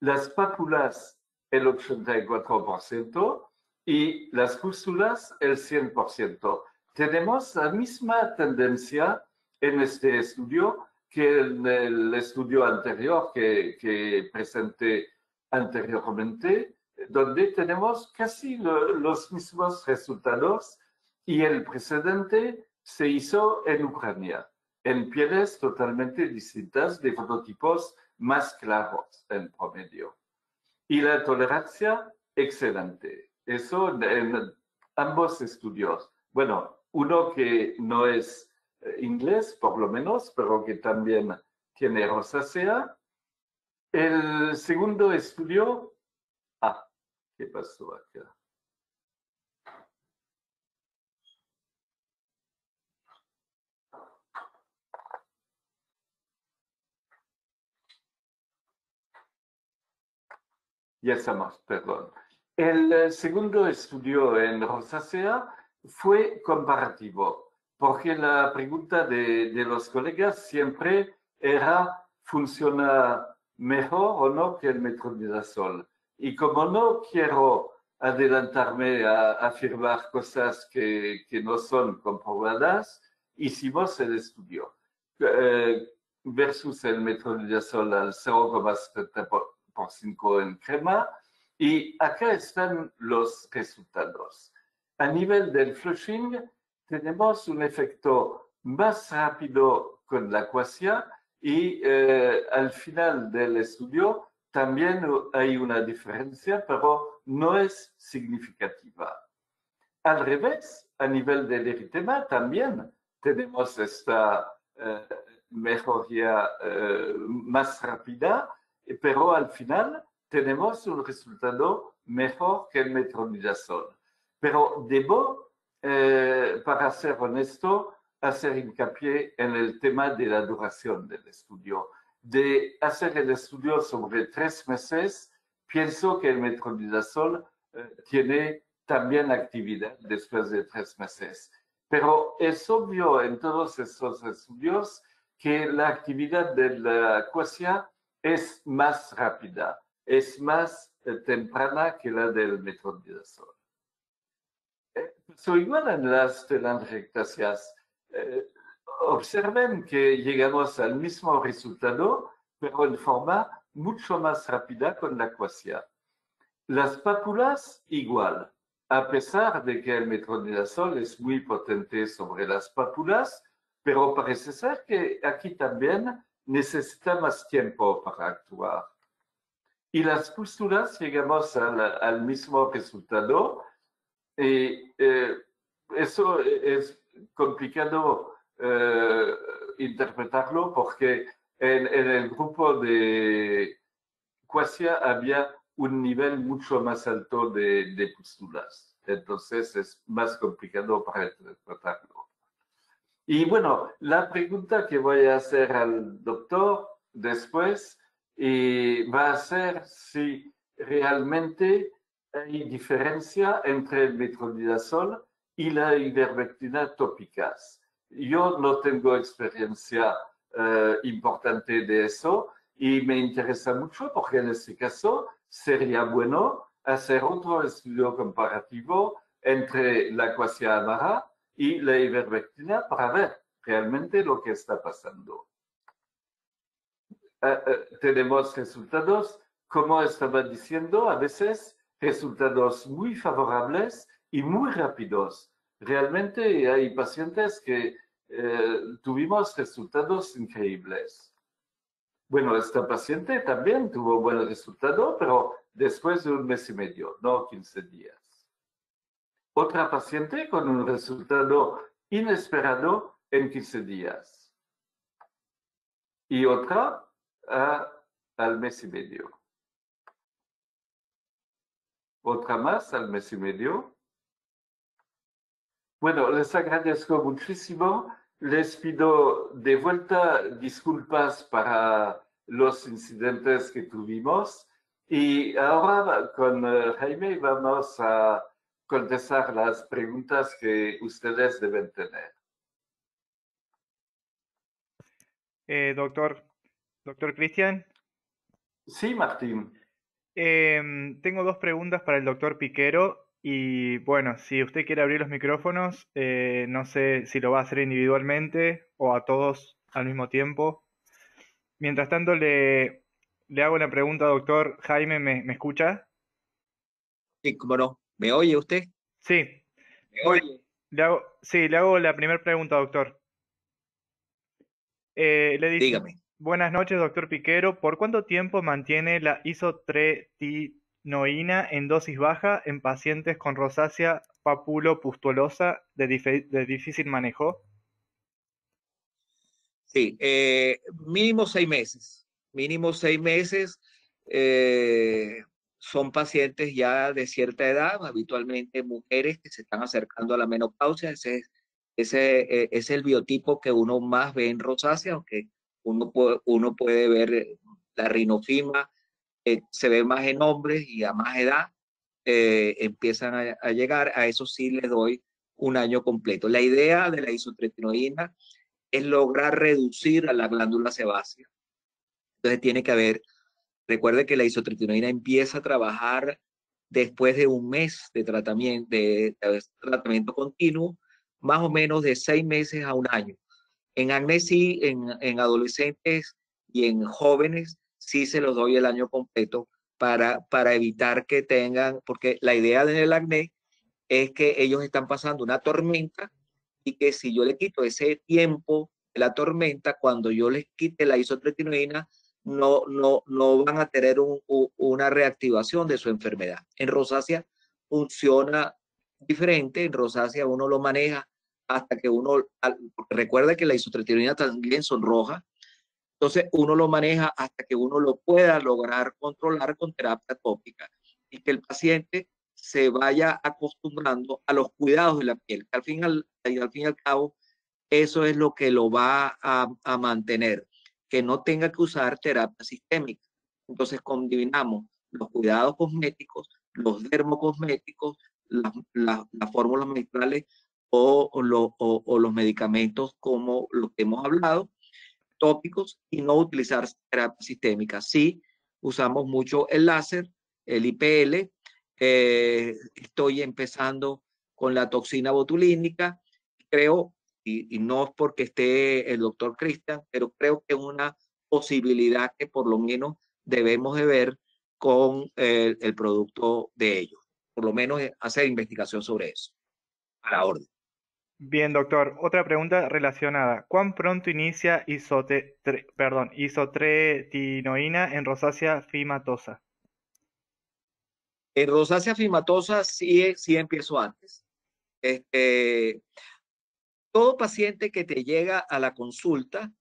Las pápulas, el 84%, y las pústulas, el 100% tenemos la misma tendencia en este estudio que en el estudio anterior que presenté anteriormente, donde tenemos casi lo, los mismos resultados y el precedente se hizo en Ucrania, en pieles totalmente distintas de fototipos más claros en promedio. Y la tolerancia, excelente. Eso en ambos estudios. Bueno, uno que no es eh, inglés, por lo menos, pero que también tiene rosácea. El segundo estudio, ¿qué pasó acá? Ya estamos, perdón. El eh, segundo estudio en rosácea fue comparativo, porque la pregunta de, de los colegas siempre era, ¿funciona mejor o no que el metronidazol? Y como no quiero adelantarme a, afirmar cosas que, no son comprobadas, hicimos el estudio eh, versus el metronidazol al 0,70% en crema. Y acá están los resultados a nivel del flushing, tenemos un efecto más rápido con la cuasia y eh, al final del estudio también hay una diferencia, pero no es significativa. Al revés, a nivel del eritema también tenemos esta eh, mejoría eh, más rápida, pero al final tenemos un resultado mejor que el metronidazol. Pero debo, eh, para ser honesto, hacer hincapié en el tema de la duración del estudio. De hacer el estudio sobre tres meses, pienso que el metronidazol eh, tiene también actividad después de tres meses. Pero es obvio en todos esos estudios que la actividad de la cuasia es más rápida, es más eh, temprana que la del metronidazol so igual en las telangiectasias. Eh, observen que llegamos al mismo resultado, pero en forma mucho más rápida con la cuasia. Las pápulas igual, a pesar de que el metronidazol es muy potente sobre las pápulas, pero parece ser que aquí también necesita más tiempo para actuar. Y las pústulas llegamos al, mismo resultado, y eh, eso es complicado eh, interpretarlo porque en, el grupo de Cuasia había un nivel mucho más alto de, de. Entonces es más complicado para interpretarlo. Y bueno, la pregunta que voy a hacer al doctor después y va a ser si realmente hay diferencia entre el metronidazol y la ivermectina tópicas. Yo no tengo experiencia eh, importante de eso y me interesa mucho porque en este caso sería bueno hacer otro estudio comparativo entre la Quasiamara y la ivermectina para ver realmente lo que está pasando. Eh, eh, tenemos resultados, como estaba diciendo, a veces resultados muy favorables y muy rápidos. Realmente hay pacientes que eh, tuvimos resultados increíbles. Bueno, esta paciente también tuvo buen resultado, pero después de un mes y medio, no 15 días. Otra paciente con un resultado inesperado en 15 días. Y otra al mes y medio. Otra más al mes y medio. Bueno, les agradezco muchísimo. Les pido de vuelta disculpas para los incidentes que tuvimos. Y ahora con eh, Jaime vamos a contestar las preguntas que ustedes deben tener. Eh, doctor, doctor Cristian. Sí, Martín. Em, tengo dos preguntas para el doctor Piquero y bueno, si usted quiere abrir los micrófonos, eh, no sé si lo va a hacer individualmente o a todos al mismo tiempo. Mientras tanto, le, le hago una pregunta, doctor Jaime, ¿me, me escucha? Sí, cómo no. ¿Me oye usted? Sí. ¿Me oye? Le hago, sí, le hago la primera pregunta, doctor. Eh, le dice, Dígame. Buenas noches, doctor Piquero. ¿Por cuánto tiempo mantiene la isotretinoína en dosis baja en pacientes con rosácea papulopustulosa de, difícil manejo? Sí, eh, mínimo seis meses. Mínimo seis meses. Eh, son pacientes ya de cierta edad, habitualmente mujeres que se están acercando a la menopausia. Ese es, eh, el biotipo que uno más ve en rosácea, aunque uno puede, uno puede ver la rinofima, se ve más en hombres y a más edad eh, empiezan a, llegar. A eso sí les doy un año completo. La idea de la isotretinoína es lograr reducir a la glándula sebácea. Entonces tiene que haber, recuerde que la isotretinoína empieza a trabajar después de un mes de tratamiento, de, tratamiento continuo, más o menos de seis meses a un año. En acné sí, en adolescentes y en jóvenes sí se los doy el año completo para, para evitar que tengan, porque la idea del acné es que ellos están pasando una tormenta y que si yo le quito ese tiempo la tormenta, cuando yo les quite la isotretinoína, no, no, no van a tener un, una reactivación de su enfermedad. En rosácea funciona diferente, en rosácea uno lo maneja hasta que uno, recuerda que la isotretinoína también son rojas, entonces uno lo maneja hasta que uno lo pueda lograr controlar con terapia tópica y que el paciente se vaya acostumbrando a los cuidados de la piel, al fin, al, al, fin y al cabo eso es lo que lo va a, a mantener, que no tenga que usar terapia sistémica. Entonces combinamos los cuidados cosméticos, los dermocosméticos, las, las, las fórmulas magistrales o, o, o, o, los medicamentos como los que hemos hablado, tópicos, y no utilizar terapia sistémica. Sí, usamos mucho el láser, el IPL, eh, estoy empezando con la toxina botulínica, creo, y, no es porque esté el doctor Cristian, pero creo que es una posibilidad que por lo menos debemos de ver con el, el producto de ellos. Por lo menos hacer investigación sobre eso. A la orden. Bien, doctor. Otra pregunta relacionada. ¿Cuán pronto inicia isote, tre, perdón, isotretinoína en rosácea fimatosa? En rosácea fimatosa sí, sí empiezo antes. Este, todo paciente que te llega a la consulta,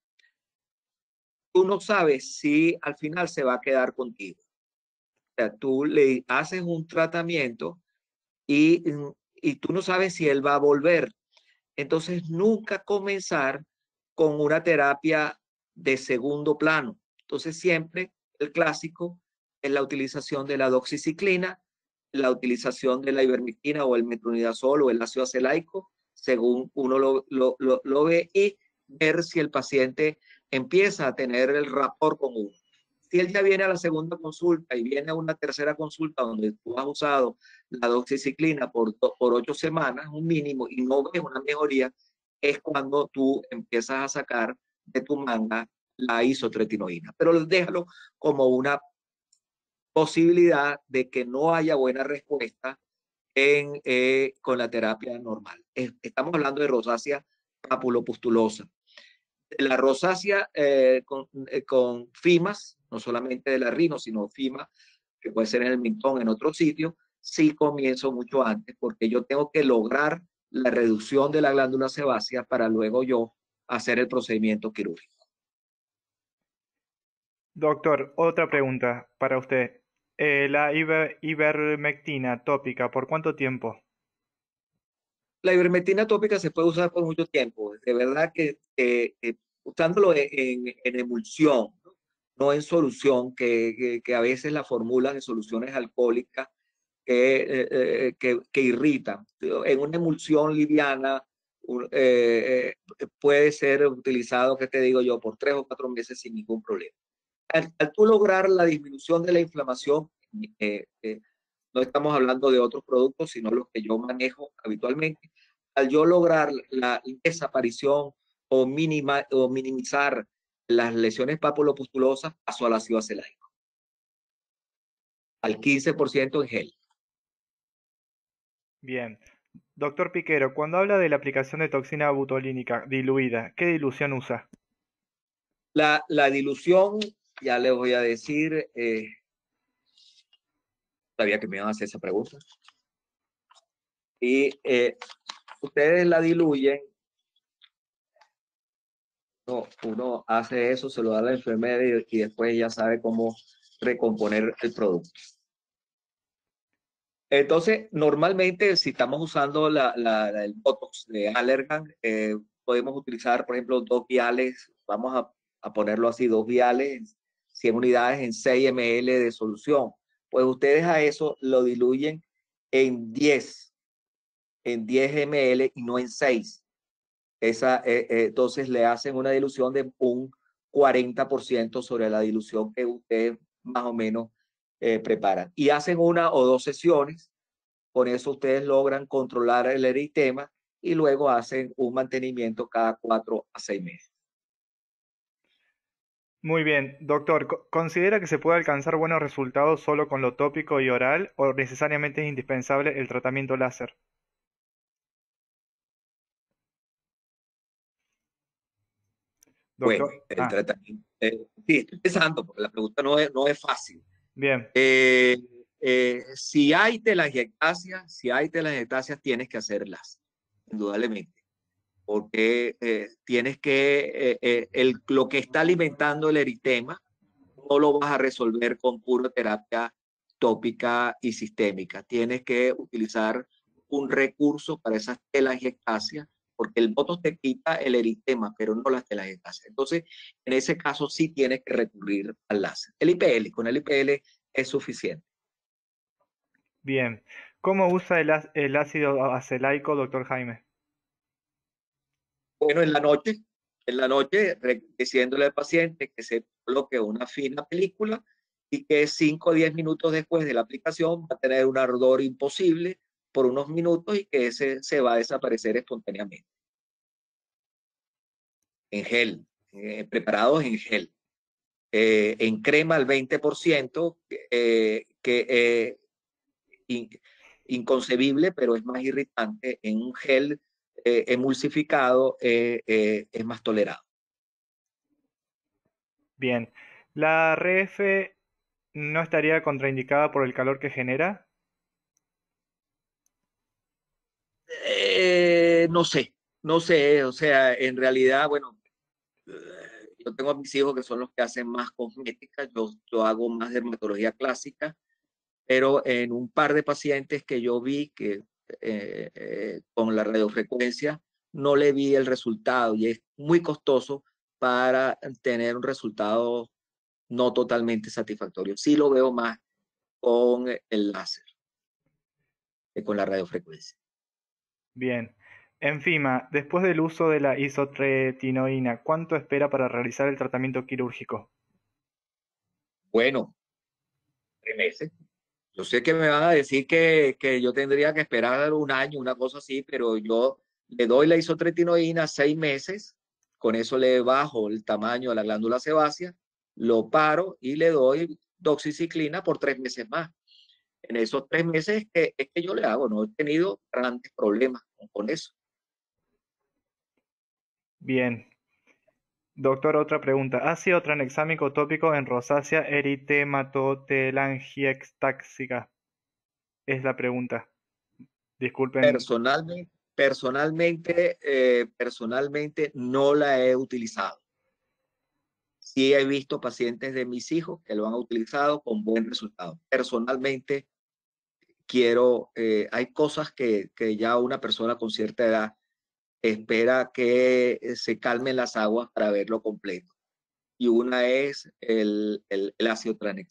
tú no sabes si al final se va a quedar contigo. O sea, tú le haces un tratamiento y, y tú no sabes si él va a volver entonces, nunca comenzar con una terapia de segundo plano. Entonces, siempre el clásico es la utilización de la doxiciclina, la utilización de la ivermectina o el metronidazol o el ácido acelaico, según uno lo, lo, ve, y ver si el paciente empieza a tener el rapport con uno. Si él ya viene a la segunda consulta y viene a una tercera consulta donde tú has usado la doxiciclina por, por ocho semanas, un mínimo, y no ves una mejoría, es cuando tú empiezas a sacar de tu manga la isotretinoína. Pero déjalo como una posibilidad de que no haya buena respuesta en, eh, con la terapia normal. Estamos hablando de rosácea papulopustulosa. La rosácea eh, con, eh, con, FIMAS, no solamente de la rino, sino FIMA, que puede ser en el mintón, en otro sitio, sí comienzo mucho antes, porque yo tengo que lograr la reducción de la glándula sebácea para luego yo hacer el procedimiento quirúrgico. Doctor, otra pregunta para usted. Eh, la ivermectina tópica, ¿por cuánto tiempo? La ivermectina tópica se puede usar por mucho tiempo. De verdad que usándolo en, emulsión, ¿no? en solución, que, a veces la formulan en soluciones alcohólicas que, eh, eh, que, que, irritan. En una emulsión liviana puede ser utilizado, que te digo yo, por tres o cuatro meses sin ningún problema al, tú lograr la disminución de la inflamación, eh, eh, no estamos hablando de otros productos, sino los que yo manejo habitualmente, al yo lograr la desaparición o, minima, o minimizar las lesiones papulopustulosas, paso al ácido acelaico. Al 15% en gel. Bien. Doctor Piquero, cuando habla de la aplicación de toxina butolínica diluida, ¿qué dilución usa? La, la dilución ya les voy a decir, eh, sabía que me iban a hacer esa pregunta. Y eh, ustedes la diluyen. No, uno hace eso, se lo da a la enfermera y, después ya sabe cómo recomponer el producto. Entonces, normalmente, si estamos usando la, el Botox de Allergan, eh, podemos utilizar, por ejemplo, dos viales, vamos a, a ponerlo así, dos viales 100 unidades en 6 ml de solución. Pues ustedes a eso lo diluyen en 10, en 10 ml y no en 6. Esa, eh, eh, entonces le hacen una dilución de un 40% sobre la dilución que ustedes más o menos eh, preparan. Y hacen una o dos sesiones. Con eso ustedes logran controlar el eritema y luego hacen un mantenimiento cada cuatro a seis meses. Muy bien, doctor, ¿considera que se puede alcanzar buenos resultados solo con lo tópico y oral o necesariamente es indispensable el tratamiento láser? Bueno, el ah. tratamiento, eh, sí, estoy pensando, porque la pregunta no es, no es fácil. Bien. Eh, eh, si hay telangiectasia, si hay telangiectasia, tienes que hacerlas, indudablemente porque eh, tienes que, eh, el, lo que está alimentando el eritema no lo vas a resolver con pura terapia tópica y sistémica. Tienes que utilizar un recurso para esas telangiectasias, porque el botox te quita el eritema, pero no las telangiectasias. Entonces, en ese caso sí tienes que recurrir al láser. El IPL, con el IPL es suficiente. Bien. ¿Cómo usa el, el ácido acelaico, doctor Jaime? Bueno, en la noche, en la noche, diciéndole al paciente que se coloque una fina película y que 5 o 10 minutos después de la aplicación va a tener un ardor imposible por unos minutos y que ese se va a desaparecer espontáneamente. En gel, eh, preparados en gel. Eh, en crema al 20%, eh, que inconcebible, pero es más irritante. En un gel emulsificado es más tolerado. Bien. ¿La RF no estaría contraindicada por el calor que genera? No sé, no sé. O sea, en realidad, bueno, yo tengo a mis hijos que son los que hacen más cosmética, yo, hago más dermatología clásica, pero en un par de pacientes que yo vi que eh, eh, con la radiofrecuencia, no le vi el resultado y es muy costoso para tener un resultado no totalmente satisfactorio. Sí lo veo más con el láser que con la radiofrecuencia. Bien. Enfima, después del uso de la isotretinoína, ¿cuánto espera para realizar el tratamiento quirúrgico? Bueno, tres meses. Yo sé que me van a decir que, que yo tendría que esperar un año, una cosa así, pero yo le doy la isotretinoína seis meses, con eso le bajo el tamaño de la glándula sebácea, lo paro y le doy doxiciclina por tres meses más. En esos tres meses que, es que yo le hago, no he tenido grandes problemas con eso. Bien. Doctor, otra pregunta. ¿Ha sido tranexámico tópico en rosácea eritematotelangiectáxica? Es la pregunta. Disculpen. Personalmente, personalmente, eh, personalmente no la he utilizado. Sí he visto pacientes de mis hijos que lo han utilizado con buen resultado. Personalmente, quiero, eh, hay cosas que, que ya una persona con cierta edad espera que eh, se calmen las aguas para verlo completo. Y una es el, el, el.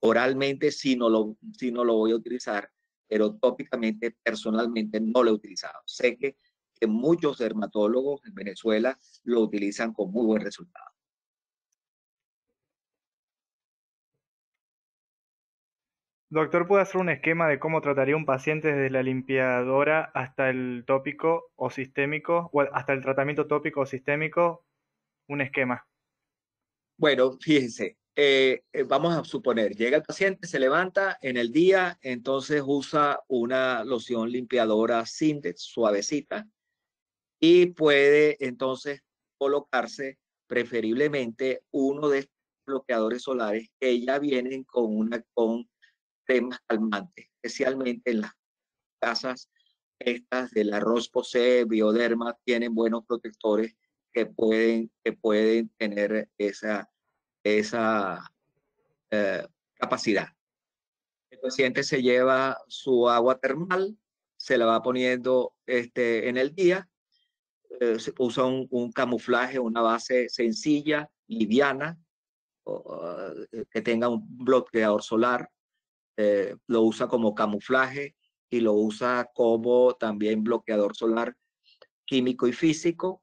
Oralmente sí no, lo, sí no lo voy a utilizar, pero tópicamente, personalmente, no lo he utilizado. Sé que, que muchos dermatólogos en Venezuela lo utilizan con muy buen resultado. Doctor, ¿puede hacer un esquema de cómo trataría un paciente desde la limpiadora hasta el tópico o sistémico, o hasta el tratamiento tópico o sistémico? Un esquema. Bueno, fíjense, eh, eh, vamos a suponer, llega el paciente, se levanta en el día, entonces usa una loción limpiadora Sindex suavecita y puede entonces colocarse preferiblemente uno de estos bloqueadores solares que ya vienen con una con temas calmantes, especialmente en las casas estas del arroz posee, bioderma, tienen buenos protectores que pueden, que pueden tener esa, esa eh, capacidad. El paciente se lleva su agua termal, se la va poniendo este, en el día, eh, se usa un, un, camuflaje, una base sencilla, liviana, o, uh, que tenga un bloqueador solar, eh, lo usa como camuflaje y lo usa como también bloqueador solar químico y físico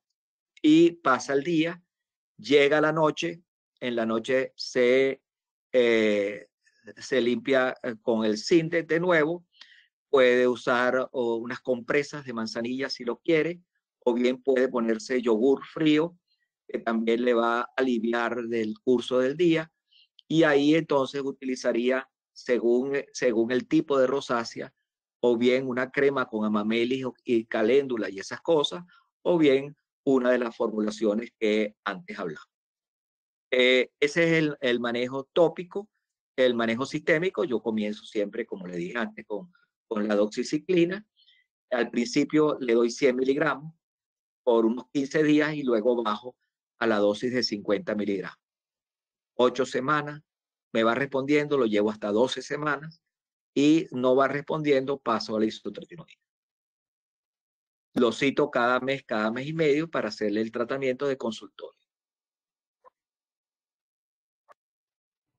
y pasa el día, llega la noche, en la noche se, eh, se limpia eh, con el cinte de nuevo, puede usar unas compresas de manzanilla si lo quiere, o bien puede ponerse yogur frío, que también le va a aliviar del curso del día, y ahí entonces utilizaría según, eh, según el tipo de rosácea, o bien una crema con amamelis y caléndula y esas cosas, o bien una de las formulaciones que antes hablamos. Eh, ese es el, el, manejo tópico. El manejo sistémico, yo comienzo siempre, como le dije antes, con, con la doxiciclina. Al principio le doy 100 miligramos por unos 15 días y luego bajo a la dosis de 50 miligramos. Ocho semanas, me va respondiendo, lo llevo hasta 12 semanas y no va respondiendo, paso a la isotretinoína. Lo cito cada mes, cada mes y medio para hacerle el tratamiento de consultorio.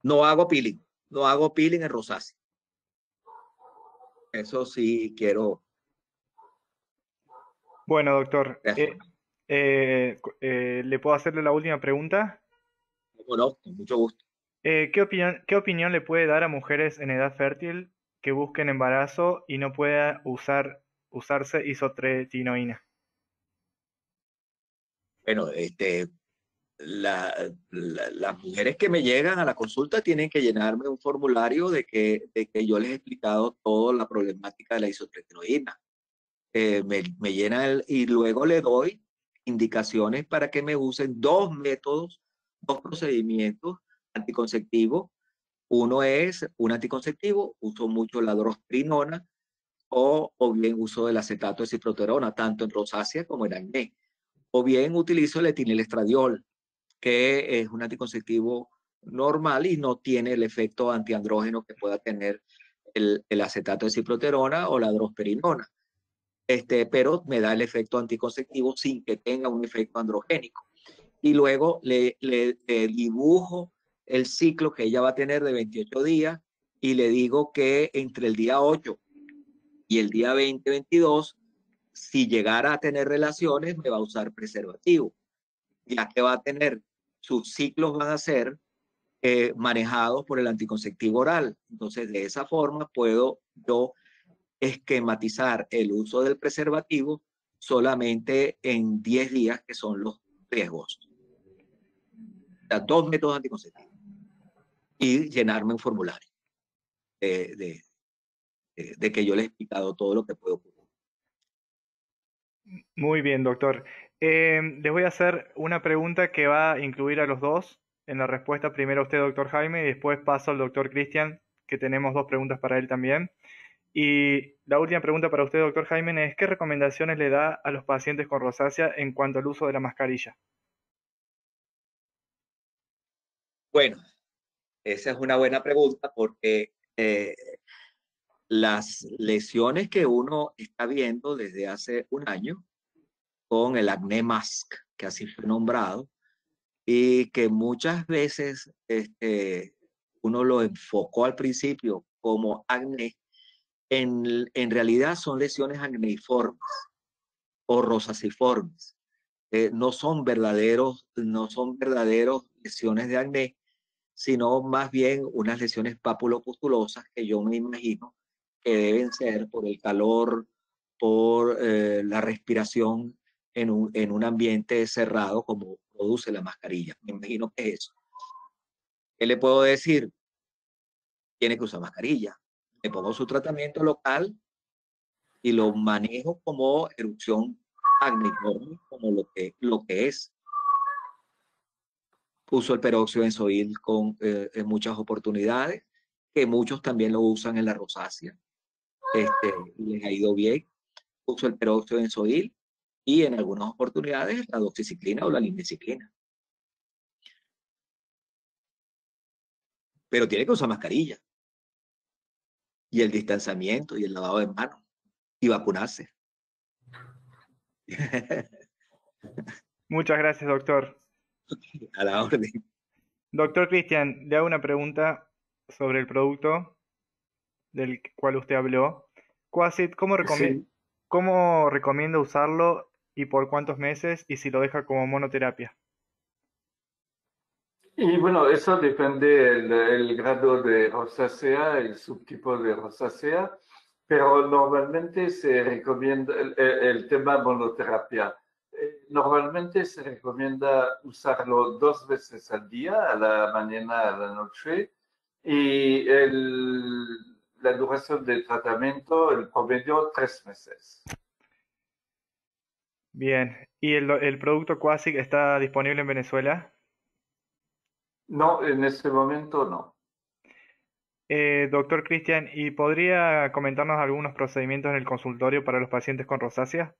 No hago peeling, no hago peeling en rosácea. Eso sí quiero. Bueno, doctor, eh, eh, eh, ¿le puedo hacerle la última pregunta? Bueno, con mucho gusto. Eh, ¿qué, opinión, ¿Qué opinión le puede dar a mujeres en edad fértil que busquen embarazo y no pueda usar, usarse isotretinoína? Bueno, este, la, la, las mujeres que me llegan a la consulta tienen que llenarme un formulario de que, de que yo les he explicado toda la problemática de la isotretinoína. Eh, me, me llena el, y luego le doy indicaciones para que me usen dos métodos, dos procedimientos anticonceptivo. Uno es un anticonceptivo, uso mucho la drosprinona o, o bien uso el acetato de ciproterona, tanto en rosácea como en acné. O bien utilizo el etinilestradiol, que es un anticonceptivo normal y no tiene el efecto antiandrógeno que pueda tener el, el acetato de ciproterona o la drosperinona. Este, pero me da el efecto anticonceptivo sin que tenga un efecto androgénico. Y luego le, le dibujo el ciclo que ella va a tener de 28 días y le digo que entre el día 8 y el día 20, 22, si llegara a tener relaciones, me va a usar preservativo, ya que va a tener, sus ciclos van a ser eh, manejados por el anticonceptivo oral. Entonces, de esa forma puedo yo esquematizar el uso del preservativo solamente en 10 días, que son los riesgos. dos métodos anticonceptivos. Y llenarme un formulario de, de, que yo le he explicado todo lo que puede ocurrir. Muy bien, doctor. Eh, les voy a hacer una pregunta que va a incluir a los dos en la respuesta. Primero usted, doctor Jaime, y después paso al doctor Cristian, que tenemos dos preguntas para él también. Y la última pregunta para usted, doctor Jaime, es ¿qué recomendaciones le da a los pacientes con rosácea en cuanto al uso de la mascarilla? Bueno, esa es una buena pregunta porque eh, las lesiones que uno está viendo desde hace un año con el acné mask, que así fue nombrado, y que muchas veces este, uno lo enfocó al principio como acné, en, en realidad son lesiones acneiformes o rosaciformes. Eh, no son verdaderos, no son verdaderos lesiones de acné, sino más bien unas lesiones papulopustulosas que yo me imagino que deben ser por el calor, por eh, la respiración en un, en un ambiente cerrado como produce la mascarilla. Me imagino que es eso. ¿Qué le puedo decir? Tiene que usar mascarilla. Le pongo su tratamiento local y lo manejo como erupción agniforme, como lo que, lo que es. Uso el peróxido benzoil con, eh, en muchas oportunidades, que muchos también lo usan en la rosácea. Este, les ha ido bien. Uso el peróxido benzoil y en algunas oportunidades la doxiciclina o la lindiciclina. Pero tiene que usar mascarilla. Y el distanciamiento y el lavado de manos. Y vacunarse. (laughs) Muchas gracias, doctor. (laughs) A la orden. Doctor Cristian, le hago una pregunta sobre el producto del cual usted habló. Quasit, ¿cómo, ¿cómo recomienda usarlo y por cuántos meses y si lo deja como monoterapia. Y bueno, eso depende del grado de rosácea, el subtipo de rosácea, pero normalmente se recomienda el, tema monoterapia. Eh, normalmente se recomienda usarlo dos veces al día, a la mañana, a la noche, y la duración del tratamiento, el promedio, tres meses. Bien, ¿y el, el producto Quasic está disponible en Venezuela? No, en este momento no. Eh, doctor Cristian, ¿y podría comentarnos algunos procedimientos en el consultorio para los pacientes con rosácea?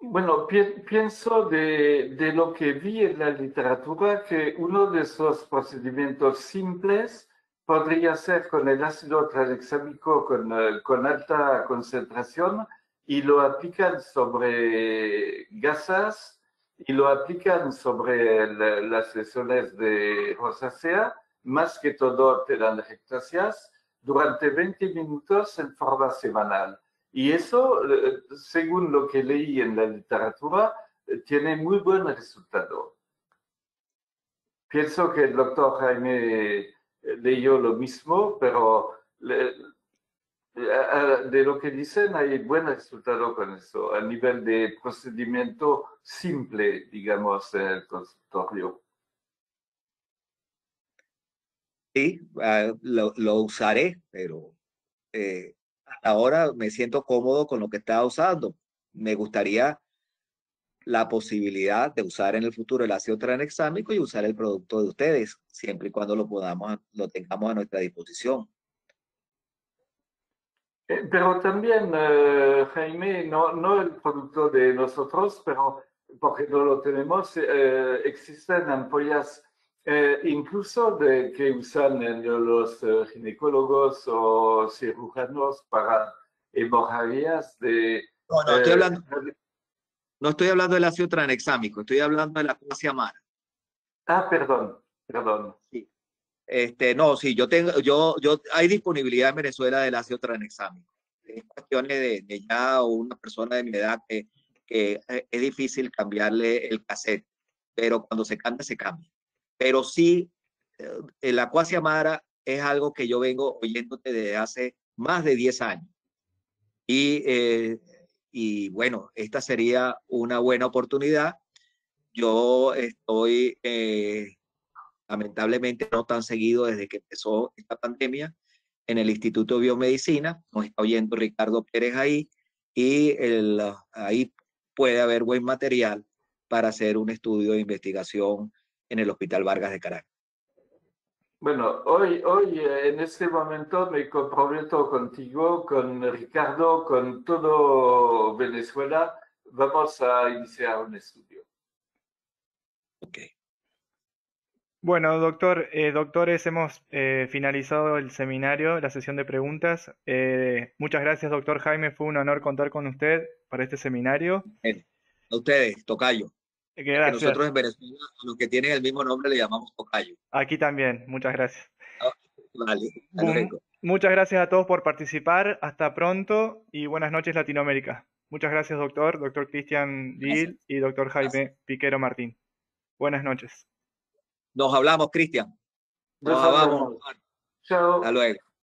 Bueno, pienso de, de, lo que vi en la literatura que uno de esos procedimientos simples podría ser con el ácido tranexámico con, eh, con alta concentración y lo aplican sobre gasas y lo aplican sobre las lesiones de rosácea, más que todo telangiectasias, durante 20 minutos en forma semanal. Y eso, eh, según lo que leí en la literatura, eh, tiene muy buen resultado. Pienso que el doctor Jaime leyó lo mismo, pero de lo que dicen hay buen resultado con eso, a nivel de procedimiento simple, digamos, en el consultorio. Sí, ah, lo, usaré, pero eh, ahora me siento cómodo con lo que estaba usando. Me gustaría la posibilidad de usar en el futuro el ácido tranexámico y usar el producto de ustedes, siempre y cuando lo podamos, lo tengamos a nuestra disposición. Eh, pero también, eh, Jaime, no, no el producto de nosotros, pero porque no lo tenemos, eh, existen ampollas incluso de, que usan los ginecólogos o cirujanos para hemorragias de... No, no, estoy hablando, no estoy hablando del ácido tranexámico, estoy hablando de la clase amara. Ah, perdón, perdón. Sí. Este, no, sí, yo tengo, yo, yo, hay disponibilidad en Venezuela del ácido tranexámico. Es cuestiones de, de ya una persona de mi edad que, que, es difícil cambiarle el cassette, pero cuando se cambia, se cambia. Pero sí, eh, Mara es algo que yo vengo oyéndote desde hace más de 10 años. Y, eh, y bueno, esta sería una buena oportunidad. Yo estoy, eh, lamentablemente, no tan seguido desde que empezó esta pandemia en el Instituto de Biomedicina. Nos está oyendo Ricardo Pérez ahí y ahí puede haber buen material para hacer un estudio de investigación en el Hospital Vargas de Caracas. Bueno, hoy, hoy eh, en este momento me comprometo contigo, con Ricardo, con todo Venezuela. Vamos a iniciar un estudio. Ok. Bueno, doctor, eh, doctores, hemos eh, finalizado el seminario, la sesión de preguntas. muchas gracias, doctor Jaime. Fue un honor contar con usted para este seminario. A ustedes, Tocayo. Gracias. nosotros en Venezuela, a los que tienen el mismo nombre le llamamos Tocayo. Aquí también, muchas gracias. Ah, vale, Muchas gracias a todos por participar. Hasta pronto y buenas noches Latinoamérica. Muchas gracias, doctor, doctor Cristian Gil y doctor Jaime Piquero Martín. Buenas noches. Nos hablamos, Cristian. Nos hablamos. Chao. Hasta luego.